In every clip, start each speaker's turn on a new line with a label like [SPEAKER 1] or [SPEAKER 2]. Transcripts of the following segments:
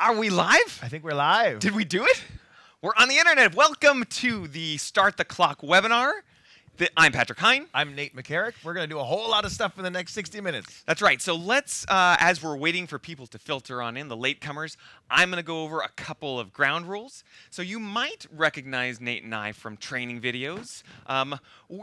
[SPEAKER 1] Are we live?
[SPEAKER 2] I think we're live.
[SPEAKER 1] Did we do it? We're on the internet. Welcome to the Start the Clock webinar. The- I'm Patrick Hine.
[SPEAKER 2] I'm Nate McCarrick. We're going to do a whole lot of stuff in the next 60 minutes.
[SPEAKER 1] That's right. So let's, uh, as we're waiting for people to filter on in, the latecomers, I'm going to go over a couple of ground rules. So you might recognize Nate and I from training videos. Um,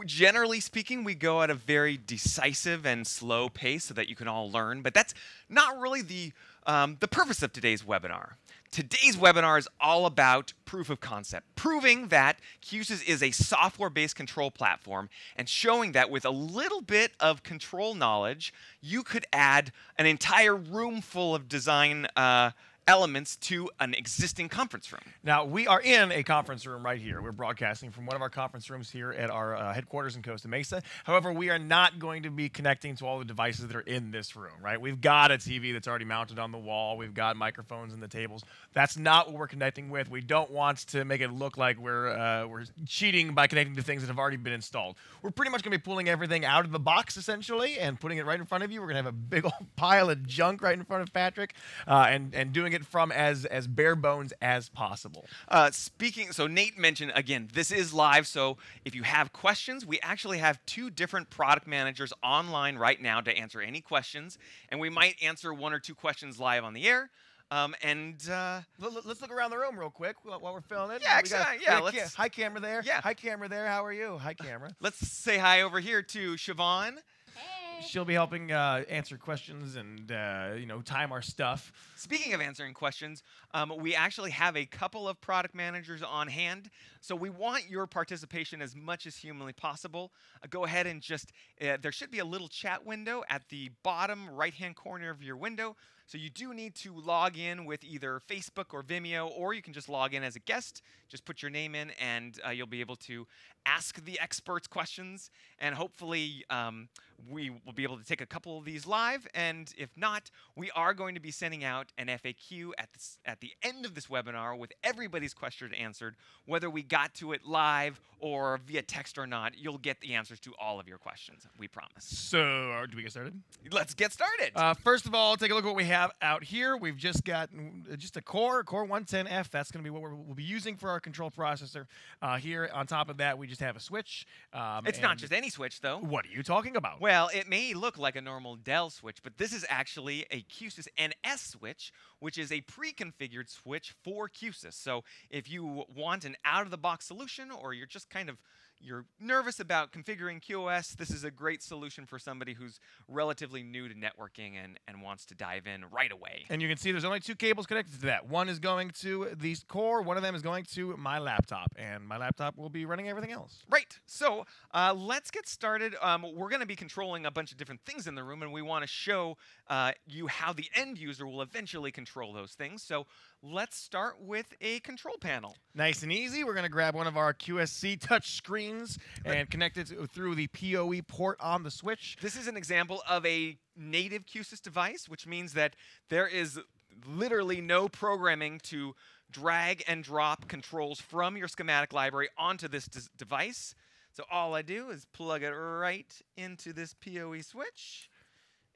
[SPEAKER 1] generally speaking, we go at a very decisive and slow pace so that you can all learn, but that's not really the, um, the purpose of today's webinar. Today's webinar is all about proof of concept, proving that QSys is a software based control platform and showing that with a little bit of control knowledge, you could add an entire room full of design uh, elements to an existing conference room.
[SPEAKER 2] Now, we are in a conference room right here. We're broadcasting from one of our conference rooms here at our uh, headquarters in Costa Mesa. However, we are not going to be connecting to all the devices that are in this room, right? We've got a TV that's already mounted on the wall, we've got microphones in the tables. That's not what we're connecting with. We don't want to make it look like we're, uh, we're cheating by connecting to things that have already been installed. We're pretty much going to be pulling everything out of the box, essentially, and putting it right in front of you. We're going to have a big old pile of junk right in front of Patrick uh, and, and doing it from as, as bare bones as possible.
[SPEAKER 1] Uh, speaking, so Nate mentioned again, this is live. So if you have questions, we actually have two different product managers online right now to answer any questions, and we might answer one or two questions live on the air. Um, and uh,
[SPEAKER 2] Let- let- Let's look around the room real quick while while we're filming it.
[SPEAKER 1] Yeah,
[SPEAKER 2] We got-
[SPEAKER 1] Yeah,
[SPEAKER 2] got ca-
[SPEAKER 1] let's-
[SPEAKER 2] Hi, camera there.
[SPEAKER 1] Yeah.
[SPEAKER 2] Hi, camera there. How are you? Hi, camera.
[SPEAKER 1] let's say hi over here to Siobhan.
[SPEAKER 2] She'll be helping uh, answer questions and uh, you know time our stuff.
[SPEAKER 1] Speaking of answering questions, um, we actually have a couple of product managers on hand. So we want your participation as much as humanly possible. Uh, go ahead and just, uh, there should be a little chat window at the bottom right hand corner of your window. So you do need to log in with either Facebook or Vimeo, or you can just log in as a guest. Just put your name in, and uh, you'll be able to ask the experts questions. And hopefully, um, we will be able to take a couple of these live. And if not, we are going to be sending out an FAQ at the, at the end of this webinar with everybody's question answered. Whether we got to it live or via text or not, you'll get the answers to all of your questions. We promise.
[SPEAKER 2] So, uh, do we get started?
[SPEAKER 1] Let's get started.
[SPEAKER 2] Uh, first of all, take a look at what we have out here. We've just got mm, just a core, Core 110F. That's going to be what we're, we'll be using for our control processor. Uh, here, on top of that, we just have a switch. Um,
[SPEAKER 1] it's not just any switch, though.
[SPEAKER 2] What are you talking about?
[SPEAKER 1] Well, it may look like a normal Dell switch, but this is actually a QSys NS switch, which is a pre-configured switch for QSys. So if you want an out-of-the-box solution, or you're just kind of you're nervous about configuring QoS, this is a great solution for somebody who's relatively new to networking and, and wants to dive in right away.
[SPEAKER 2] And you can see there's only two cables connected to that. One is going to the core, one of them is going to my laptop, and my laptop will be running everything else.
[SPEAKER 1] Right. So uh, let's get started. Um, we're going to be controlling a bunch of different things in the room, and we want to show uh, you how the end user will eventually control those things. So let's start with a control panel.
[SPEAKER 2] Nice and easy. We're going to grab one of our QSC touch screens and connect it through the PoE port on the switch.
[SPEAKER 1] This is an example of a native QSys device, which means that there is literally no programming to drag and drop controls from your schematic library onto this device. So all I do is plug it right into this PoE switch,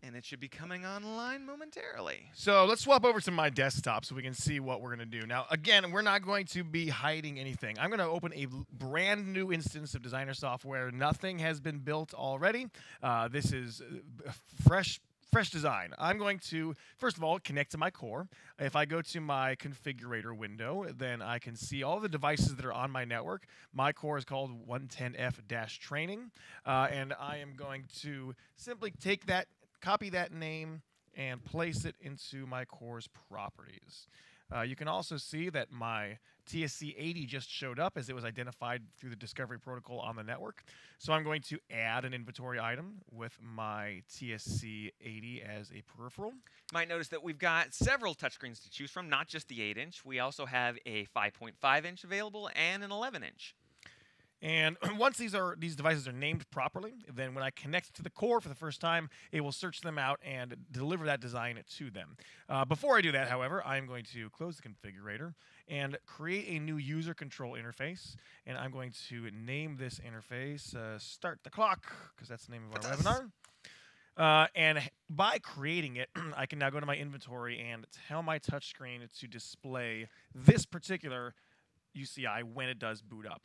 [SPEAKER 1] and it should be coming online momentarily.
[SPEAKER 2] So let's swap over to my desktop so we can see what we're going to do. Now, again, we're not going to be hiding anything. I'm going to open a brand new instance of designer software. Nothing has been built already. Uh, this is uh, fresh. Fresh design. I'm going to, first of all, connect to my core. If I go to my configurator window, then I can see all the devices that are on my network. My core is called 110F training. Uh, and I am going to simply take that, copy that name, and place it into my core's properties. Uh, you can also see that my TSC 80 just showed up as it was identified through the discovery protocol on the network. So I'm going to add an inventory item with my TSC 80 as a peripheral.
[SPEAKER 1] You might notice that we've got several touchscreens to choose from, not just the 8 inch. We also have a 5.5 inch available and an 11 inch.
[SPEAKER 2] And once these are these devices are named properly, then when I connect to the core for the first time, it will search them out and deliver that design to them. Uh, before I do that, however, I'm going to close the configurator and create a new user control interface. And I'm going to name this interface uh, "Start the Clock" because that's the name of our webinar. Uh, and by creating it, I can now go to my inventory and tell my touchscreen to display this particular UCI when it does boot up.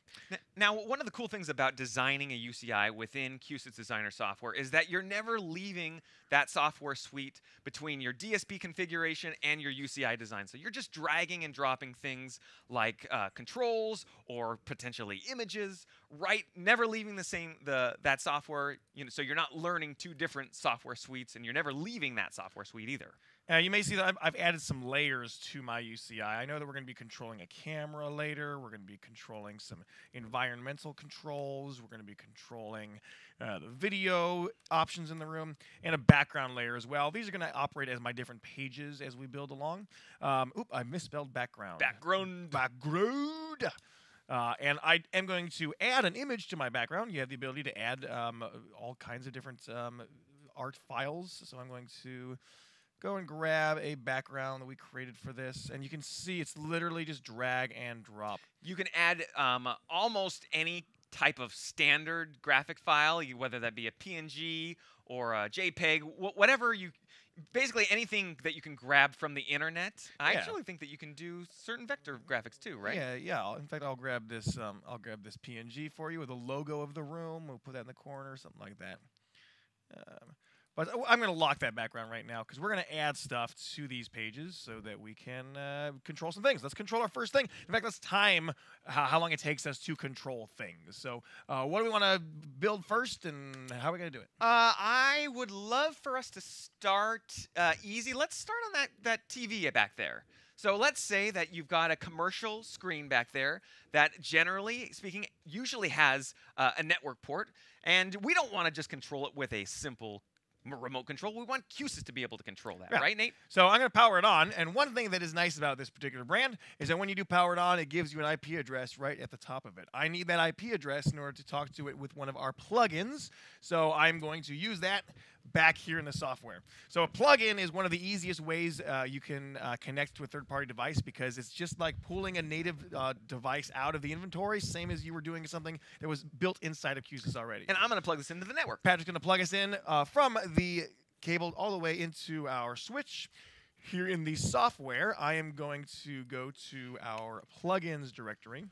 [SPEAKER 1] Now, one of the cool things about designing a UCI within Q-SYS Designer software is that you're never leaving that software suite between your DSP configuration and your UCI design. So you're just dragging and dropping things like uh, controls or potentially images, right? Never leaving the same the that software. You know, so you're not learning two different software suites, and you're never leaving that software suite either.
[SPEAKER 2] Uh, you may see that I've, I've added some layers to my UCI. I know that we're going to be controlling a camera later. We're going to be controlling some environmental controls. We're going to be controlling uh, the video options in the room and a background layer as well. These are going to operate as my different pages as we build along. Um, oop, I misspelled background.
[SPEAKER 1] Background.
[SPEAKER 2] Background. Uh, and I am going to add an image to my background. You have the ability to add um, all kinds of different um, art files. So I'm going to go and grab a background that we created for this. And you can see it's literally just drag and drop.
[SPEAKER 1] You can add um, almost any type of standard graphic file, whether that be a PNG or a JPEG, wh- whatever you. Basically, anything that you can grab from the internet. I
[SPEAKER 2] Yeah.
[SPEAKER 1] actually think that you can do certain vector graphics too, right?
[SPEAKER 2] Yeah, yeah. I'll- In fact, I'll grab this. Um, I'll grab this PNG for you with the logo of the room. We'll put that in the corner, something like that. Um, but I'm going to lock that background right now because we're going to add stuff to these pages so that we can uh, control some things. Let's control our first thing. In fact, let's time how, long it takes us to control things. So, uh, what do we want to build first, and how are we going to do it?
[SPEAKER 1] Uh, I would love for us to start uh, easy. Let's start on that that TV back there. So let's say that you've got a commercial screen back there that, generally speaking, usually has uh, a network port, and we don't want to just control it with a simple remote control. We want Q-SYS to be able to control that,
[SPEAKER 2] Yeah.
[SPEAKER 1] right, Nate?
[SPEAKER 2] So I'm going to power it on, and one thing that is nice about this particular brand is that when you do power it on, it gives you an IP address right at the top of it. I need that IP address in order to talk to it with one of our plugins, so I'm going to use that back here in the software. So a plugin is one of the easiest ways uh, you can uh, connect to a third-party device because it's just like pulling a native uh, device out of the inventory, same as you were doing something that was built inside of QSys already.
[SPEAKER 1] And I'm going to plug this into the network.
[SPEAKER 2] Patrick's going to plug us in uh, from the cable all the way into our switch. Here in the software, I am going to go to our plugins directory.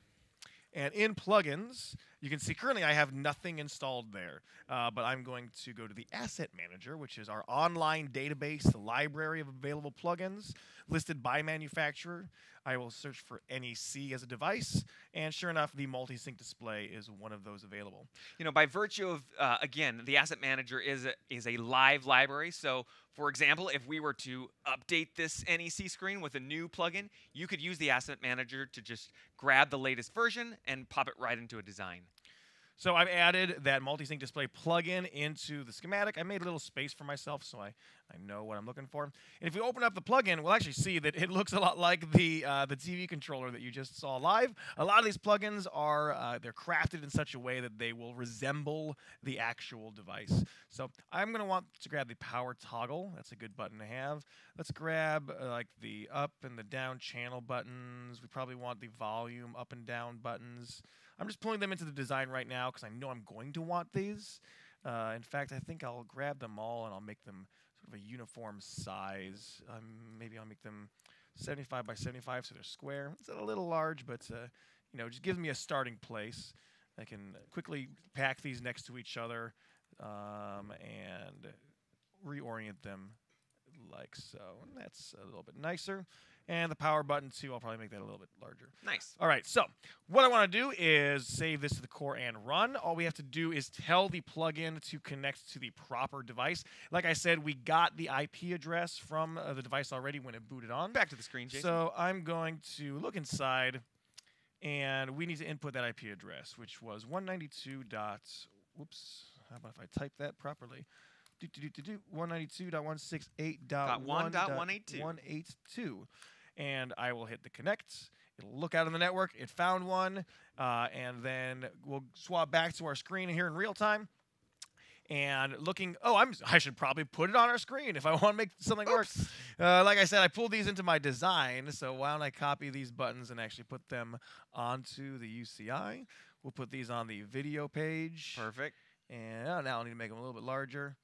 [SPEAKER 2] And in plugins, you can see currently I have nothing installed there. Uh, but I'm going to go to the Asset Manager, which is our online database, the library of available plugins listed by manufacturer. I will search for NEC as a device, and sure enough, the multi-sync display is one of those available.
[SPEAKER 1] you know, by virtue of uh, again, the asset manager is a, is a live library. So, for example, if we were to update this NEC screen with a new plugin, you could use the asset manager to just grab the latest version and pop it right into a design.
[SPEAKER 2] So I've added that multi-sync display plugin into the schematic. I made a little space for myself so I, I know what I'm looking for. And if we open up the plugin, we'll actually see that it looks a lot like the uh, the TV controller that you just saw live. A lot of these plugins are uh, they're crafted in such a way that they will resemble the actual device. So I'm going to want to grab the power toggle. That's a good button to have. Let's grab uh, like the up and the down channel buttons. We probably want the volume up and down buttons. I'm just pulling them into the design right now because I know I'm going to want these. Uh, in fact, I think I'll grab them all and I'll make them sort of a uniform size. Um, maybe I'll make them 75 by 75 so they're square. It's a little large, but uh, you know, just gives me a starting place. I can quickly pack these next to each other um, and reorient them like so. And that's a little bit nicer. And the power button too, I'll probably make that a little bit larger.
[SPEAKER 1] Nice.
[SPEAKER 2] All right, so what I want to do is save this to the core and run. All we have to do is tell the plugin to connect to the proper device. Like I said, we got the IP address from uh, the device already when it booted on.
[SPEAKER 1] Back to the screen, Jason.
[SPEAKER 2] So I'm going to look inside, and we need to input that IP address, which was 192 dot. Whoops. How about if I type that properly? Do, do, do, do, do, 192.168.1.182.
[SPEAKER 1] Dot one dot one eight two.
[SPEAKER 2] 182. And I will hit the connect. It'll look out on the network. It found one. Uh, and then we'll swap back to our screen here in real time. And looking, oh, I'm, I should probably put it on our screen if I want to make something work. Uh, like I said, I pulled these into my design, so why don't I copy these buttons and actually put them onto the UCI? We'll put these on the video page.
[SPEAKER 1] Perfect.
[SPEAKER 2] And oh, now I need to make them a little bit larger.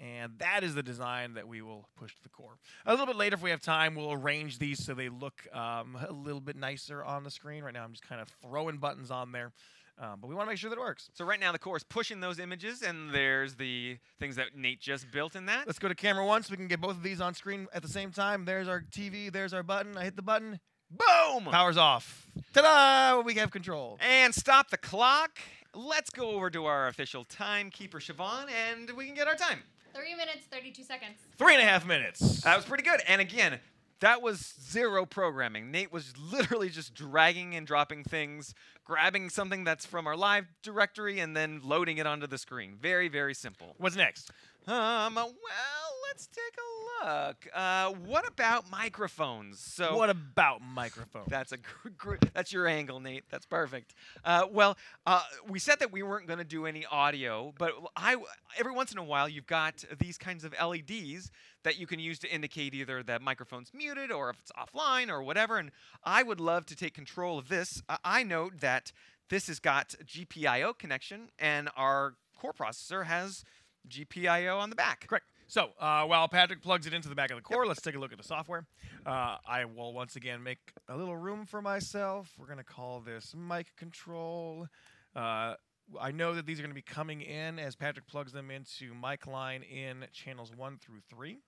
[SPEAKER 2] And that is the design that we will push to the core. A little bit later, if we have time, we'll arrange these so they look um, a little bit nicer on the screen. Right now, I'm just kind of throwing buttons on there. Um, but we want to make sure that it works.
[SPEAKER 1] So right now the core is pushing those images, and there's the things that Nate just built in that.
[SPEAKER 2] Let's go to camera one so we can get both of these on screen at the same time. There's our TV. There's our button. I hit the button.
[SPEAKER 1] Boom!
[SPEAKER 2] Power's off. Ta-da! We have control.
[SPEAKER 1] And stop the clock. Let's go over to our official timekeeper, Siobhan, and we can get our time.
[SPEAKER 3] Three minutes, 32 seconds.
[SPEAKER 2] Three and a half minutes.
[SPEAKER 1] That was pretty good. And again, that was zero programming. Nate was literally just dragging and dropping things, grabbing something that's from our live directory, and then loading it onto the screen. Very, very simple.
[SPEAKER 2] What's next?
[SPEAKER 1] Um, well, let's take a look. Uh, what about microphones? So
[SPEAKER 2] what about microphones?
[SPEAKER 1] That's a that's your angle, Nate. That's perfect. Uh, well, uh, we said that we weren't going to do any audio, but I every once in a while you've got these kinds of LEDs that you can use to indicate either that microphone's muted or if it's offline or whatever. And I would love to take control of this. I, I note that this has got GPIO connection, and our core processor has GPIO on the back.
[SPEAKER 2] Correct. So uh, while Patrick plugs it into the back of the core, let's take a look at the software. Uh, I will once again make a little room for myself. We're going to call this mic control. Uh, I know that these are going to be coming in as Patrick plugs them into mic line in channels one through three.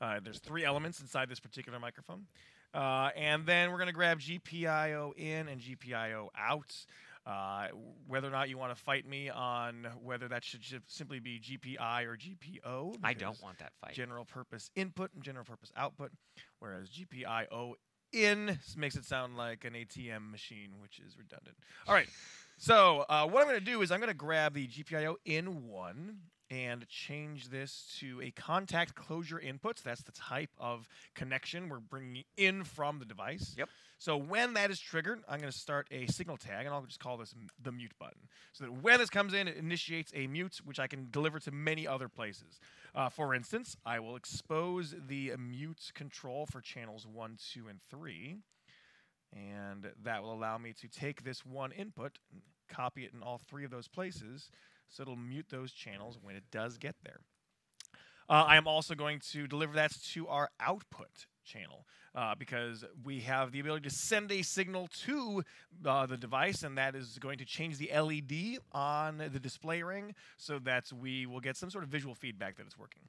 [SPEAKER 2] Uh, there's three elements inside this particular microphone. Uh, and then we're going to grab GPIO in and GPIO out. Uh, whether or not you want to fight me on whether that should simply be GPI or GPO.
[SPEAKER 1] I don't want that fight.
[SPEAKER 2] General purpose input and general purpose output, whereas GPIO in makes it sound like an ATM machine, which is redundant. All right. So uh, what I'm going to do is I'm going to grab the GPIO in one and change this to a contact closure input. So that's the type of connection we're bringing in from the device.
[SPEAKER 1] Yep.
[SPEAKER 2] So when that is triggered, I'm going to start a signal tag, and I'll just call this the mute button. So that when this comes in, it initiates a mute, which I can deliver to many other places. Uh, for instance, I will expose the mute control for channels 1, 2, and 3. And that will allow me to take this one input, copy it in all three of those places, so it'll mute those channels when it does get there. Uh, I am also going to deliver that to our output channel uh, because we have the ability to send a signal to uh, the device, and that is going to change the LED on the display ring so that we will get some sort of visual feedback that it's working.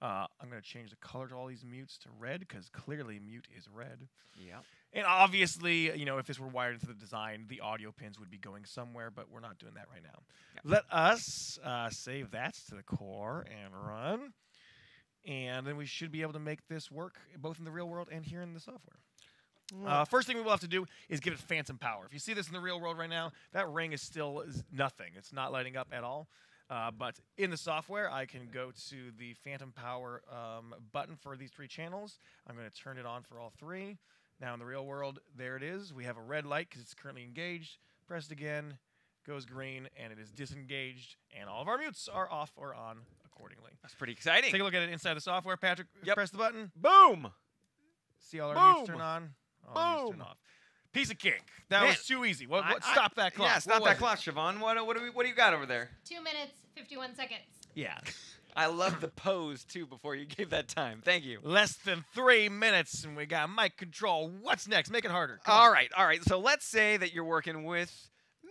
[SPEAKER 2] Uh, I'm going to change the color to all these mutes to red because clearly mute is red.
[SPEAKER 1] Yeah.
[SPEAKER 2] And obviously, you know, if this were wired into the design, the audio pins would be going somewhere, but we're not doing that right now.
[SPEAKER 1] Yep.
[SPEAKER 2] Let us uh, save that to the core and run. And then we should be able to make this work both in the real world and here in the software. Uh, first thing we will have to do is give it phantom power. If you see this in the real world right now, that ring is still is nothing. It's not lighting up at all. Uh, but in the software, I can go to the phantom power um, button for these three channels. I'm going to turn it on for all three. Now in the real world, there it is. We have a red light because it's currently engaged. Pressed again, goes green, and it is disengaged. And all of our mutes are off or on accordingly.
[SPEAKER 1] That's pretty exciting.
[SPEAKER 2] Take a look at it inside the software. Patrick,
[SPEAKER 1] Yep.
[SPEAKER 2] press the button.
[SPEAKER 1] Boom!
[SPEAKER 2] See all our mutes
[SPEAKER 1] Boom.
[SPEAKER 2] turn on. All our
[SPEAKER 1] Boom.
[SPEAKER 2] turn off. Piece of cake. That
[SPEAKER 1] Man,
[SPEAKER 2] was too easy. What? What
[SPEAKER 1] I-
[SPEAKER 2] stop that clock.
[SPEAKER 1] Yeah, stop
[SPEAKER 2] was
[SPEAKER 1] that
[SPEAKER 2] it?
[SPEAKER 1] clock, Siobhan. What, what, do we, what do you got over there?
[SPEAKER 3] Two minutes, 51 seconds.
[SPEAKER 2] Yeah.
[SPEAKER 1] I love the pose, too, before you gave that time. Thank you.
[SPEAKER 2] Less than three minutes, and we got mic control. What's next? Make it harder. Come
[SPEAKER 1] All
[SPEAKER 2] on.
[SPEAKER 1] right, all right. So let's say that you're working with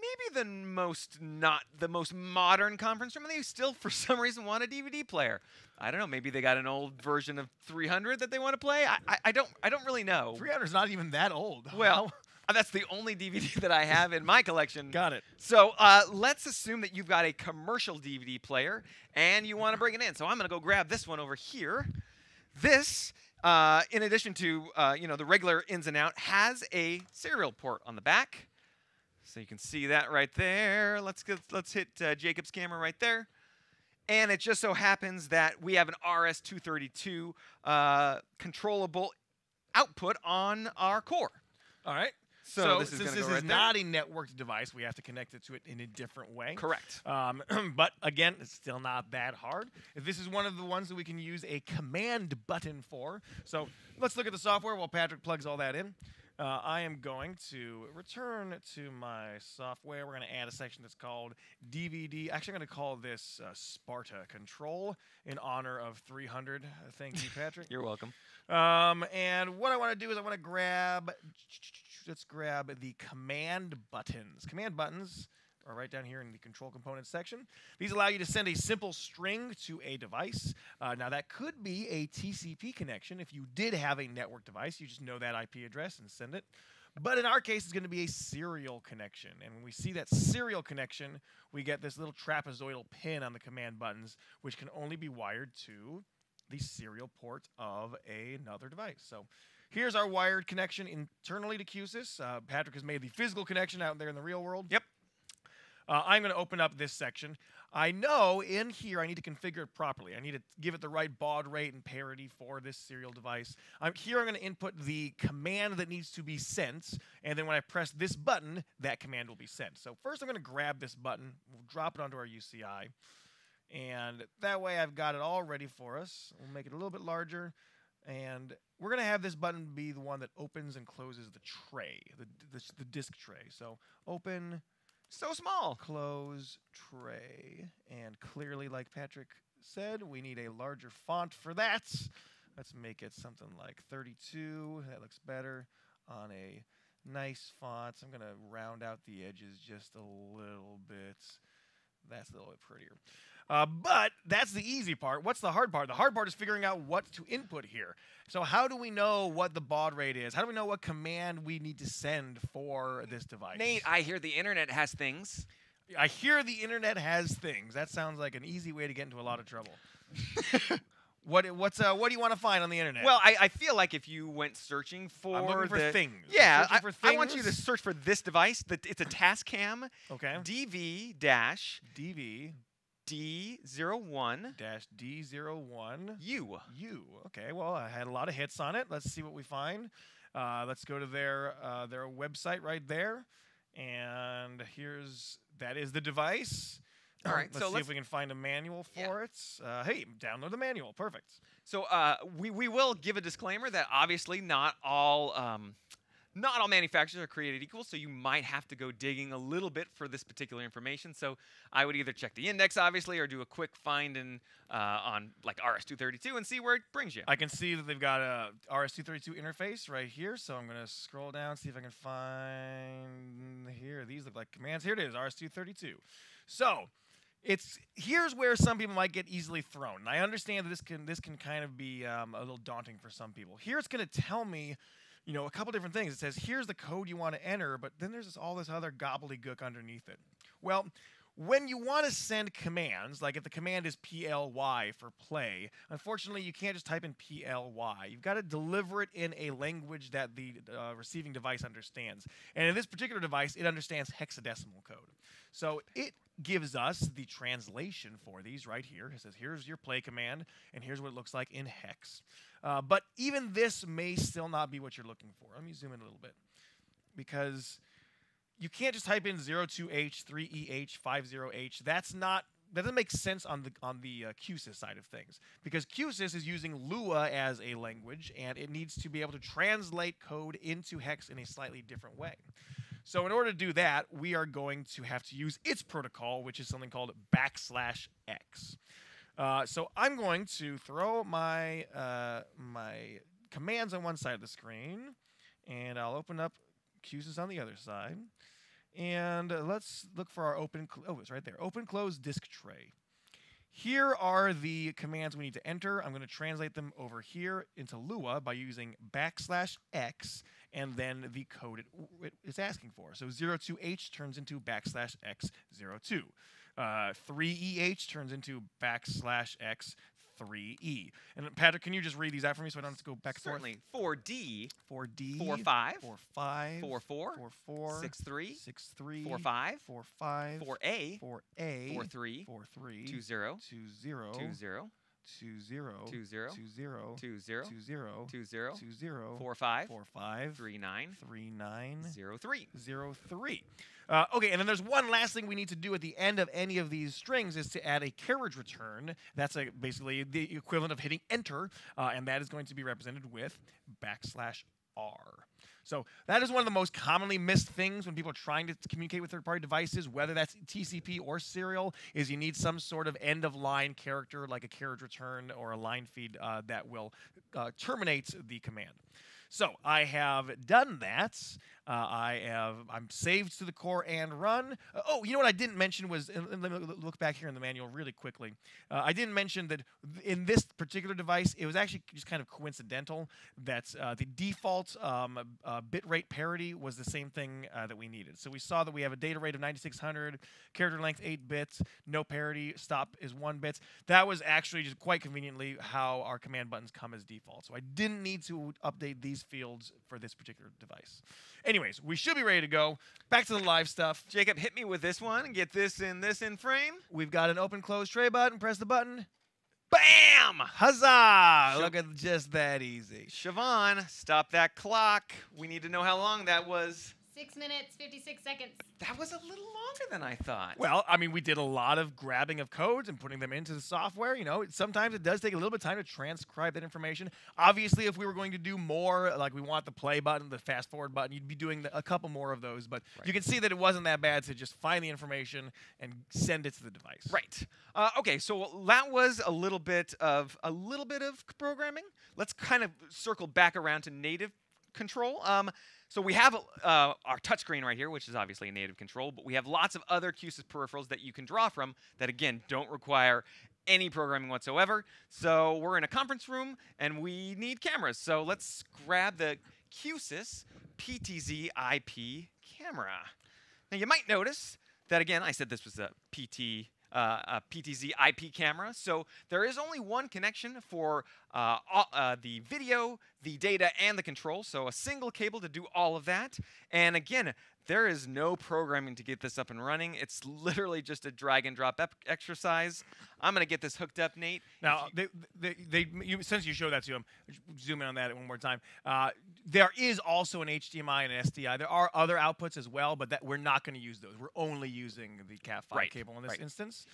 [SPEAKER 1] maybe the most not the most modern conference room, and they still, for some reason, want a DVD player. I don't know. Maybe they got an old version of 300 that they want to play. I, I, I don't I don't really know.
[SPEAKER 2] 300 is not even that old.
[SPEAKER 1] Well, that's the only DVD that I have in my collection.
[SPEAKER 2] got it.
[SPEAKER 1] So uh, let's assume that you've got a commercial DVD player and you want to bring it in. So I'm going to go grab this one over here. This, uh, in addition to uh, you know the regular ins and out, has a serial port on the back. So you can see that right there. Let's get, let's hit uh, Jacob's camera right there. And it just so happens that we have an RS-232 uh, controllable output on our core.
[SPEAKER 2] All right.
[SPEAKER 1] So,
[SPEAKER 2] So,
[SPEAKER 1] this
[SPEAKER 2] since
[SPEAKER 1] to
[SPEAKER 2] this
[SPEAKER 1] go
[SPEAKER 2] is
[SPEAKER 1] right there.
[SPEAKER 2] not a networked device, we have to connect it to it in a different way.
[SPEAKER 1] correct.
[SPEAKER 2] Um, but again, it's still not that hard. This is one of the ones that we can use a command button for. So let's look at the software while Patrick plugs all that in. Uh, I am going to return to my software. We're going to add a section that's called DVD. Actually, I'm going to call this uh, Sparta Control in honor of 300. Uh, Thank you, Patrick.
[SPEAKER 1] You're welcome.
[SPEAKER 2] Um, and what I want to do is I want to grab, let's grab the command buttons. Command buttons are right down here in the control components section. These allow you to send a simple string to a device. Uh, now that could be a TCP connection. If you did have a network device, you just know that IP address and send it. But in our case, it's going to be a serial connection. And when we see that serial connection, we get this little trapezoidal pin on the command buttons, which can only be wired to the serial port of another device. So here's our wired connection internally to QSYS. Uh, Patrick has made the physical connection out there in the real world.
[SPEAKER 1] Yep.
[SPEAKER 2] Uh, I'm going to open up this section. I know in here I need to configure it properly. I need to give it the right baud rate and parity for this serial device. I'm, here I'm going to input the command that needs to be sent, and then when I press this button, that command will be sent. So first I'm going to grab this button, we'll drop it onto our UCI, and that way I've got it all ready for us. We'll make it a little bit larger, and we're going to have this button be the one that opens and closes the tray, the, the, the disk tray. So open
[SPEAKER 1] So small.
[SPEAKER 2] close tray. And clearly, like Patrick said, we need a larger font for that. Let's make it something like 32. That looks better on a nice font. I'm going to round out the edges just a little bit. That's a little bit prettier. Uh, but that's the easy part. What's the hard part? The hard part is figuring out what to input here. So, how do we know what the baud rate is? How do we know what command we need to send for this device?
[SPEAKER 1] Nate, I hear the internet has things.
[SPEAKER 2] I hear the internet has things. That sounds like an easy way to get into a lot of trouble. what what's uh, what do you want to find on the internet?
[SPEAKER 1] Well, I, I feel like if you went searching for
[SPEAKER 2] I'm looking for
[SPEAKER 1] the
[SPEAKER 2] things.
[SPEAKER 1] Yeah, I,
[SPEAKER 2] for
[SPEAKER 1] I want you to search for this device. The, it's a Tascam
[SPEAKER 2] okay.
[SPEAKER 1] DV dash
[SPEAKER 2] DV
[SPEAKER 1] D01
[SPEAKER 2] dash D01
[SPEAKER 1] U.
[SPEAKER 2] U. Okay. Well, I had a lot of hits on it. Let's see what we find. Uh, let's go to their uh, their website right there, and here's that is the device.
[SPEAKER 1] All right, Um,
[SPEAKER 2] Let's
[SPEAKER 1] so
[SPEAKER 2] see
[SPEAKER 1] let's-
[SPEAKER 2] if we can find a manual
[SPEAKER 1] Yeah.
[SPEAKER 2] for it. Uh, hey, download the manual. Perfect.
[SPEAKER 1] So uh, we, we will give a disclaimer that obviously not all um, not all manufacturers are created equal, so you might have to go digging a little bit for this particular information. So I would either check the index, obviously, or do a quick find in uh, on like RS232 and see where it brings you.
[SPEAKER 2] I can see that they've got a RS232 interface right here, so I'm gonna scroll down, see if I can find here. These look like commands. Here it is, RS232. So it's here's where some people might get easily thrown. And I understand that this can this can kind of be um, a little daunting for some people. Here it's gonna tell me. You know, a couple different things. It says, here's the code you want to enter, but then there's this, all this other gobbledygook underneath it. Well, when you want to send commands, like if the command is ply for play, unfortunately you can't just type in ply. You've got to deliver it in a language that the uh, receiving device understands. And in this particular device, it understands hexadecimal code. So it gives us the translation for these right here. It says, here's your play command, and here's what it looks like in hex. Uh, but even this may still not be what you're looking for. Let me zoom in a little bit. Because you can't just type in 02H, 3EH, 50H. That's not that doesn't make sense on the on the uh, QSYS side of things because QSYS is using Lua as a language and it needs to be able to translate code into hex in a slightly different way. So in order to do that, we are going to have to use its protocol, which is something called backslash x. Uh, so I'm going to throw my uh, my commands on one side of the screen, and I'll open up QSYS on the other side. And uh, let's look for our open. Oh, it's right there. Open close disk tray. Here are the commands we need to enter. I'm going to translate them over here into Lua by using backslash x and then the code it, it- it's asking for. So 02h turns into backslash x02. Uh, 3eh turns into backslash 3E. And Patrick, can you just read these out for me so I don't have to go back and
[SPEAKER 1] Certainly.
[SPEAKER 2] forth? Certainly. 4D.
[SPEAKER 1] 4D.
[SPEAKER 2] Four
[SPEAKER 1] Four.
[SPEAKER 2] Four
[SPEAKER 1] Four.
[SPEAKER 2] Six
[SPEAKER 1] Three.
[SPEAKER 2] Six
[SPEAKER 1] Three. Four Five. Four Five. Four A.
[SPEAKER 2] 4A. Four Three.
[SPEAKER 1] 43.
[SPEAKER 2] 43.
[SPEAKER 1] 20.
[SPEAKER 2] 20.
[SPEAKER 1] 20
[SPEAKER 2] two
[SPEAKER 1] zero
[SPEAKER 2] two
[SPEAKER 1] zero
[SPEAKER 2] two
[SPEAKER 1] zero
[SPEAKER 2] two
[SPEAKER 1] zero
[SPEAKER 2] two
[SPEAKER 1] zero
[SPEAKER 2] two
[SPEAKER 1] zero
[SPEAKER 2] two zero
[SPEAKER 1] four five
[SPEAKER 2] four five
[SPEAKER 1] three nine
[SPEAKER 2] three nine
[SPEAKER 1] zero three
[SPEAKER 2] zero three. Uh, okay, and then there's one last thing we need to do at the end of any of these strings is to add a carriage return. That's a, basically the equivalent of hitting enter, uh, and that is going to be represented with backslash R. So that is one of the most commonly missed things when people are trying to communicate with third-party devices, whether that's TCP or serial, is you need some sort of end-of-line character like a carriage return or a line feed uh, that will uh, terminate the command. So I have done that. Uh, I have I'm saved to the core and run. Uh, oh, you know what I didn't mention was let me look back here in the manual really quickly. Uh, I didn't mention that in this particular device, it was actually just kind of coincidental that uh, the default um, uh, bitrate parity was the same thing that we needed. So we saw that we have a data rate of 9600, character length 8 bits, no parity, stop is 1 bits. That was actually just quite conveniently how our command buttons come as default. So I didn't need to update these fields for this particular device. Anyways, we should be ready to go. Back to the live stuff.
[SPEAKER 1] Jacob, hit me with this one and get this in this in frame.
[SPEAKER 2] We've got an open close tray button. Press the button.
[SPEAKER 1] Bam!
[SPEAKER 2] Huzzah!
[SPEAKER 1] Sure.
[SPEAKER 2] Look at just that easy.
[SPEAKER 1] Siobhan, stop that clock. We need to know how long that was.
[SPEAKER 3] Six minutes, 56 seconds.
[SPEAKER 1] That was a little longer than I thought.
[SPEAKER 2] Well, I mean, we did a lot of grabbing of codes and putting them into the software. You know, sometimes it does take a little bit of time to transcribe that information. Obviously, if we were going to do more, like we want the play button, the fast forward button, you'd be doing the, a couple more of those. But
[SPEAKER 1] Right.
[SPEAKER 2] you can see that it wasn't that bad to just find the information and send it to the device.
[SPEAKER 1] Right. Uh, okay, so that was a little bit of a little bit of programming. Let's kind of circle back around to native control. Um, so we have uh, our touchscreen right here, which is obviously a native control, but we have lots of other QSys peripherals that you can draw from that again don't require any programming whatsoever. So we're in a conference room and we need cameras. So let's grab the QSys PTZ IP camera. Now you might notice that again, I said this was a PT. Uh, a PTZ IP camera. So there is only one connection for uh, uh, the video, the data, and the control. So a single cable to do all of that. And again, there is no programming to get this up and running. It's literally just a drag and drop exercise. I'm going to get this hooked up, Nate.
[SPEAKER 2] Now, they, they, they, you, since you showed that to him, zoom in on that one more time. Uh, there is also an HDMI and an SDI. There are other outputs as well, but that we're not going to use those. We're only using the Cat5
[SPEAKER 1] Right,
[SPEAKER 2] cable in this
[SPEAKER 1] right.
[SPEAKER 2] instance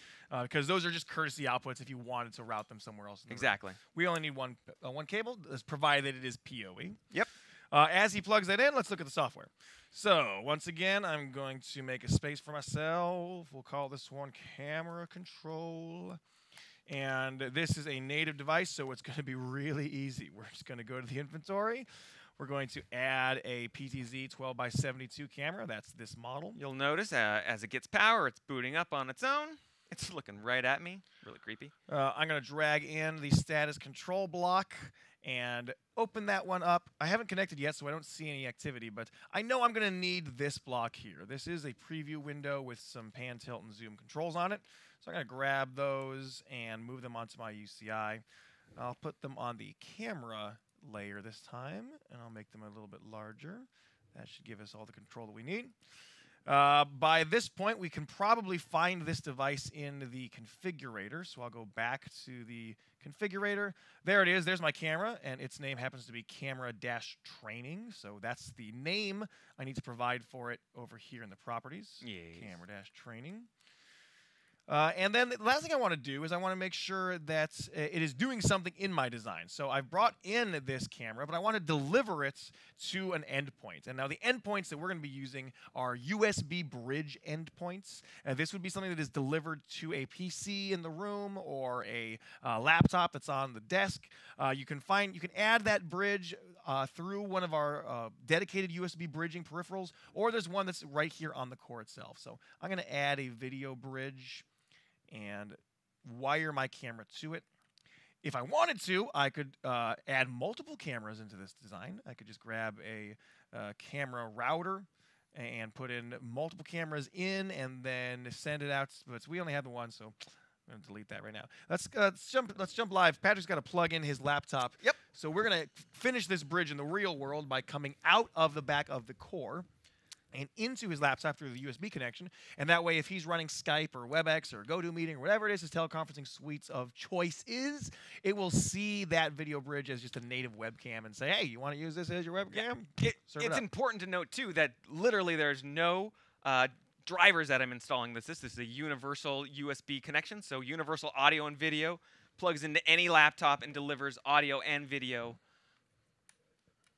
[SPEAKER 2] because those are just courtesy outputs if you wanted to route them somewhere else. the room.
[SPEAKER 1] exactly.
[SPEAKER 2] We only need one uh, one cable, that's provided it is PoE.
[SPEAKER 1] Yep.
[SPEAKER 2] Uh, as he plugs that in, let's look at the software. So once again, I'm going to make a space for myself. We'll call this one camera control. And this is a native device, so it's going to be really easy. We're just going to go to the inventory. We're going to add a PTZ 12 by 72 camera. That's this model.
[SPEAKER 1] You'll notice uh, as it gets power, it's booting up on its own. It's looking right at me. Really creepy.
[SPEAKER 2] Uh, I'm going to drag in the status control block and open that one up. I haven't connected yet, so I don't see any activity, but I know I'm going to need this block here. This is a preview window with some pan, tilt, and zoom controls on it. So I'm going to grab those and move them onto my UCI. I'll put them on the camera layer this time, and I'll make them a little bit larger. That should give us all the control that we need. Uh, by this point, we can probably find this device in the configurator. So I'll go back to the configurator. There it is. There's my camera, and its name happens to be camera dash training. So that's the name I need to provide for it over here in the properties.
[SPEAKER 1] Yes.
[SPEAKER 2] Camera dash training. Uh, and then the last thing I want to do is I want to make sure that uh, it is doing something in my design. So I've brought in this camera, but I want to deliver it to an endpoint. And now the endpoints that we're going to be using are USB bridge endpoints. Uh, this would be something that is delivered to a PC in the room or a uh, laptop that's on the desk. Uh, you can find you can add that bridge uh, through one of our uh, dedicated USB bridging peripherals, or there's one that's right here on the core itself. So I'm going to add a video bridge and wire my camera to it. If I wanted to, I could uh, add multiple cameras into this design. I could just grab a uh, camera router and put in multiple cameras in and then send it out. But we only have the one, so I'm going to delete that right now. Let's, uh, let's jump. Let's jump live. Patrick's got to plug in his laptop.
[SPEAKER 1] Yep.
[SPEAKER 2] So we're going to finish this bridge in the real world by coming out of the back of the core and into his laptop through the USB connection. And that way, if he's running Skype or WebEx or GoToMeeting or whatever it is his teleconferencing suites of choice is, it will see that video bridge as just a native webcam and say, hey, you want to use this as your webcam?
[SPEAKER 1] It,
[SPEAKER 2] it
[SPEAKER 1] it's important to note too that literally there's no uh, drivers that I'm installing this. This is a universal USB connection, so universal audio and video plugs into any laptop and delivers audio and video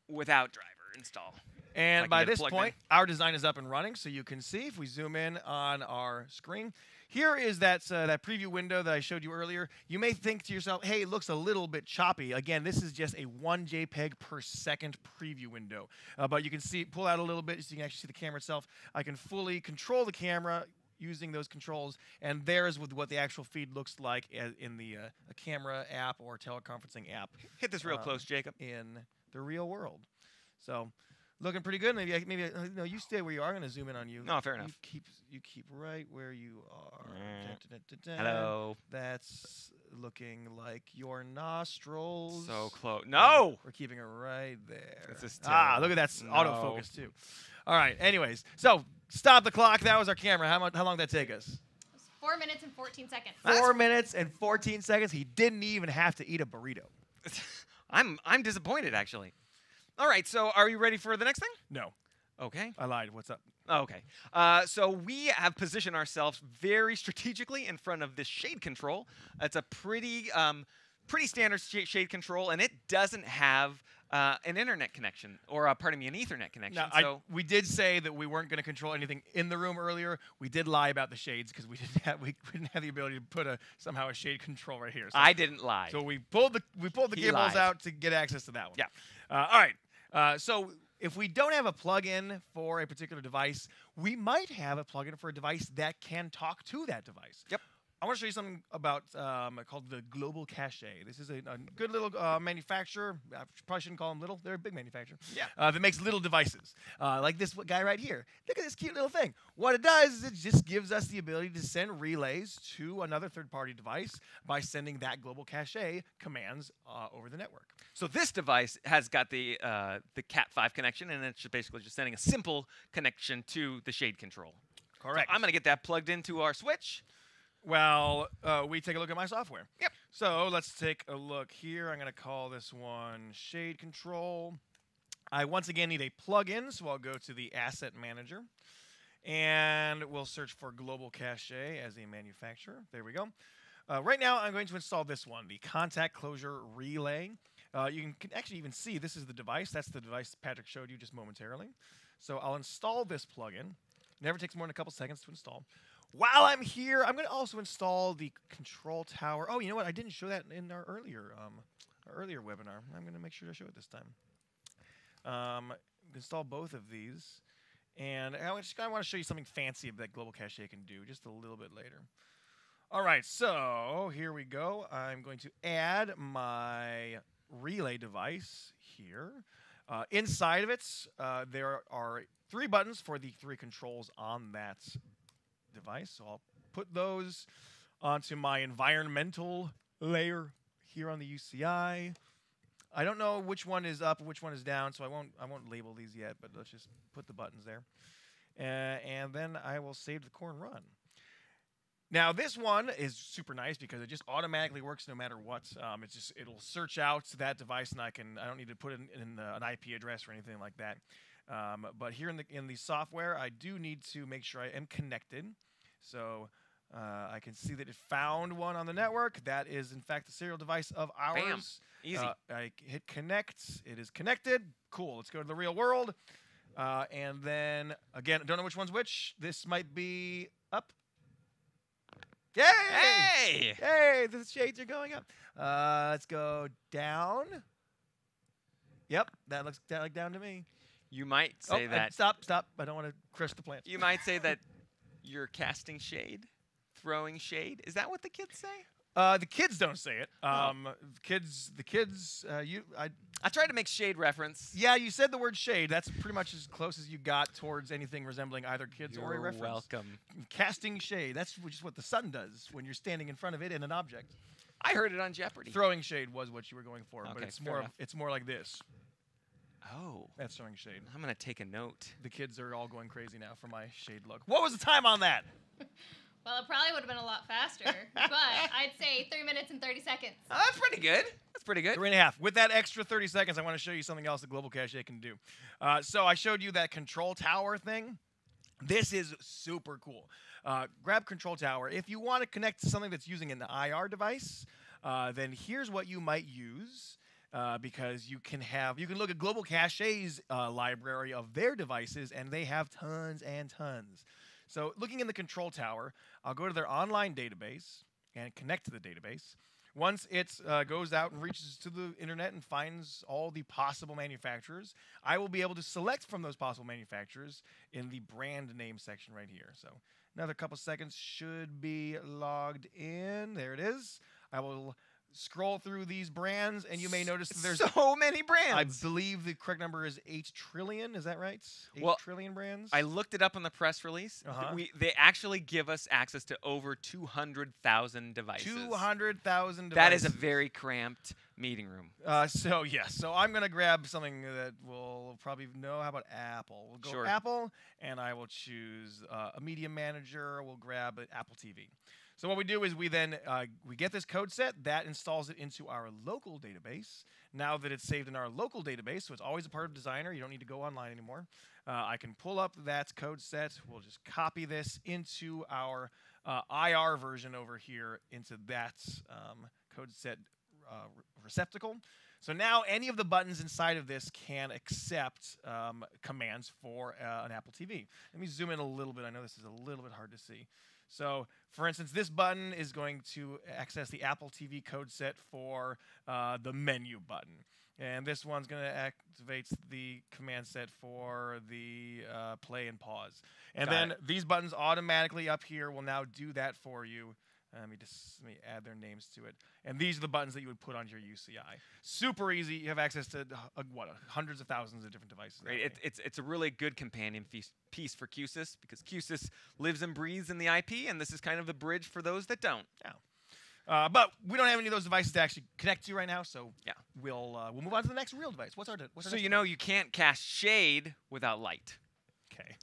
[SPEAKER 1] without driver install.
[SPEAKER 2] And by this point, our design is up and running, so you can see if we zoom in on our screen. Here is that uh, that preview window that I showed you earlier. You may think to yourself, "Hey, it looks a little bit choppy." Again, this is just a one JPEG per second preview window, uh, but you can see pull out a little bit so you can actually see the camera itself. I can fully control the camera using those controls, and there's with what the actual feed looks like in the uh, a camera app or teleconferencing app
[SPEAKER 1] Hit this real
[SPEAKER 2] Um,
[SPEAKER 1] close, Jacob.
[SPEAKER 2] in the real world. So, looking pretty good. Maybe I, maybe I, no, you stay where you are. I'm gonna zoom in on you.
[SPEAKER 1] No, fair
[SPEAKER 2] You
[SPEAKER 1] enough.
[SPEAKER 2] keep you keep right where you are.
[SPEAKER 1] Mm.
[SPEAKER 2] Dun, dun, dun, dun, dun.
[SPEAKER 1] Hello.
[SPEAKER 2] That's looking like your nostrils.
[SPEAKER 1] So close. No.
[SPEAKER 2] we're keeping it right there.
[SPEAKER 1] This is
[SPEAKER 2] ah, look at that
[SPEAKER 1] No.
[SPEAKER 2] autofocus too. All right. Anyways, so stop the clock. That was our camera. How much? How long did that take us?
[SPEAKER 3] Four minutes and 14 seconds.
[SPEAKER 1] That's-
[SPEAKER 2] Four minutes and 14 seconds. He didn't even have to eat a burrito.
[SPEAKER 1] I'm I'm disappointed actually. All right, so are you ready for the next thing?
[SPEAKER 2] No,
[SPEAKER 1] Okay.
[SPEAKER 2] I lied. What's up?
[SPEAKER 1] Okay. Uh, so we have positioned ourselves very strategically in front of this shade control. It's a pretty um, pretty standard sh- shade control, and it doesn't have uh, an internet connection or uh, pardon me, an Ethernet connection.
[SPEAKER 2] Now, I,
[SPEAKER 1] so
[SPEAKER 2] we did say that we weren't going to control anything in the room earlier. We did lie about the shades because we didn't have we, we didn't have the ability to put a somehow a shade control right here. So,
[SPEAKER 1] I didn't lie.
[SPEAKER 2] so we pulled the we pulled the
[SPEAKER 1] He
[SPEAKER 2] gimbals
[SPEAKER 1] lied.
[SPEAKER 2] out to get access to that one.
[SPEAKER 1] Yeah.
[SPEAKER 2] Uh, all right. Uh, so if we don't have a plug-in for a particular device, we might have a plug-in for a device that can talk to that device.
[SPEAKER 1] Yep.
[SPEAKER 2] I want to show you something about um, called the Global Cache. This is a, a good little uh, manufacturer. I probably shouldn't call them little. They're a big manufacturer.
[SPEAKER 1] Yeah.
[SPEAKER 2] Uh, that makes little devices, uh, like this guy right here. Look at this cute little thing. What it does is it just gives us the ability to send relays to another third-party device by sending that Global Cache commands uh, over the network.
[SPEAKER 1] So this device has got the uh, the Cat5 connection, and it's basically just sending a simple connection to the shade control. So I'm gonna get that plugged into our switch.
[SPEAKER 2] Well, uh, we take a look at my software.
[SPEAKER 1] Yep.
[SPEAKER 2] So let's take a look here. I'm going to call this one Shade Control. I once again need a plugin, so I'll go to the Asset Manager. And we'll search for Global Cache as a manufacturer. There we go. Uh, right now, I'm going to install this one, the Contact Closure Relay. Uh, you can, can actually even see this is the device. That's the device Patrick showed you just momentarily. So I'll install this plugin. Never takes more than a couple seconds to install. While I'm here, I'm going to also install the control tower. Oh, you know what? I didn't show that in our earlier um, our earlier webinar. I'm going to make sure to show it this time. Um, install both of these, and I just of want to show you something fancy that Global Cache can do just a little bit later. All right, so here we go. I'm going to add my relay device here. Uh, inside of it, uh, there are three buttons for the three controls on that device. So I'll put those onto my environmental layer here on the UCI. I don't know which one is up and which one is down, so I won't I won't label these yet. But let's just put the buttons there, uh, and then I will save the core run. Now this one is super nice because it just automatically works no matter what. Um, it's just it'll search out that device, and I can I don't need to put in, in an IP address or anything like that. Um, but here in the in the software, I do need to make sure I am connected. So uh, I can see that it found one on the network. That is in fact the serial device of ours. Bam.
[SPEAKER 1] Easy.
[SPEAKER 2] Uh, I hit connect. It is connected. Cool. Let's go to the real world. Uh, and then again, don't know which one's which. This might be up. Yay!
[SPEAKER 1] hey!
[SPEAKER 2] Hey, the shades are going up. Uh, let's go down. Yep, that looks that like down to me.
[SPEAKER 1] You might
[SPEAKER 2] Oh,
[SPEAKER 1] say
[SPEAKER 2] uh,
[SPEAKER 1] that.
[SPEAKER 2] stop, stop. I don't want to crush the plant.
[SPEAKER 1] You might say that you're casting shade, throwing shade. Is that what the kids say?
[SPEAKER 2] Uh, the kids don't say it.
[SPEAKER 1] Oh.
[SPEAKER 2] Um, the kids, the kids. Uh, you, I,
[SPEAKER 1] I tried to make shade reference.
[SPEAKER 2] yeah, you said the word shade. That's pretty much as close as you got towards anything resembling either kids or a
[SPEAKER 1] You're
[SPEAKER 2] reference.
[SPEAKER 1] welcome.
[SPEAKER 2] Casting shade. That's just what the sun does when you're standing in front of it in an object.
[SPEAKER 1] I heard it on Jeopardy.
[SPEAKER 2] Throwing shade was what you were going for, but it's more. Of,
[SPEAKER 1] enough.
[SPEAKER 2] it's more like this.
[SPEAKER 1] Oh,
[SPEAKER 2] That's throwing shade.
[SPEAKER 1] I'm gonna take a note.
[SPEAKER 2] The kids are all going crazy now for my shade look. What was the time on that?
[SPEAKER 3] Well, it probably would have been a lot faster, but I'd say three minutes and 30 seconds.
[SPEAKER 1] Oh, that's pretty good. That's pretty good.
[SPEAKER 2] Three and a half. With that extra 30 seconds, I want to show you something else that Global Cache can do. Uh, so I showed you that control tower thing. This is super cool. Uh, grab control tower. If you want to connect to something that's using an IR device, uh, then here's what you might use. Uh, because you can have you can look at Global Cache's uh, library of their devices, and they have tons and tons. So, looking in the control tower, I'll go to their online database and connect to the database. Once it uh, goes out and reaches to the internet and finds all the possible manufacturers, I will be able to select from those possible manufacturers in the brand name section right here. So another couple seconds should be logged in. There it is. I will scroll through these brands, and you may notice that there's
[SPEAKER 1] so many brands.
[SPEAKER 2] I believe the correct number is eight trillion. Is that right? Eight
[SPEAKER 1] Well,
[SPEAKER 2] trillion brands.
[SPEAKER 1] I looked it up in the press release.
[SPEAKER 2] Uh-huh.
[SPEAKER 1] We, they actually give us access to over 200,000 devices.
[SPEAKER 2] Two hundred thousand.
[SPEAKER 1] That is a very cramped meeting room.
[SPEAKER 2] Uh, so yes, so I'm gonna grab something that we'll probably know. How about Apple? We'll go
[SPEAKER 1] Sure.
[SPEAKER 2] Apple, and I will choose uh, a media manager. We'll grab an Apple TV. So what we do is we then uh, we get this code set that installs it into our local database. Now that it's saved in our local database, so it's always a part of Designer. You don't need to go online anymore. Uh, I can pull up that code set. We'll just copy this into our uh, IR version over here into that um, code set uh, re- receptacle. So now any of the buttons inside of this can accept um, commands for uh, an Apple TV. Let me zoom in a little bit. I know this is a little bit hard to see. So, for instance, this button is going to access the Apple TV code set for uh, the menu button. And this one's going to activate the command set for the uh, play and pause. And
[SPEAKER 1] Got
[SPEAKER 2] then
[SPEAKER 1] it.
[SPEAKER 2] these buttons automatically up here will now do that for you. Uh, Let me just let me add their names to it. And these are the buttons that you would put on your UCI. Super easy. You have access to uh, what hundreds of thousands of different devices.
[SPEAKER 1] Right? It, it's it's a really good companion piece, piece for Q-SYS because Q-SYS lives and breathes in the IP, and this is kind of the bridge for those that don't.
[SPEAKER 2] Uh, but we don't have any of those devices to actually connect to right now, so
[SPEAKER 1] Yeah.
[SPEAKER 2] we'll uh, we'll move on to the next real device. What's our what's our
[SPEAKER 1] So you know you can't cast shade without light.
[SPEAKER 2] okay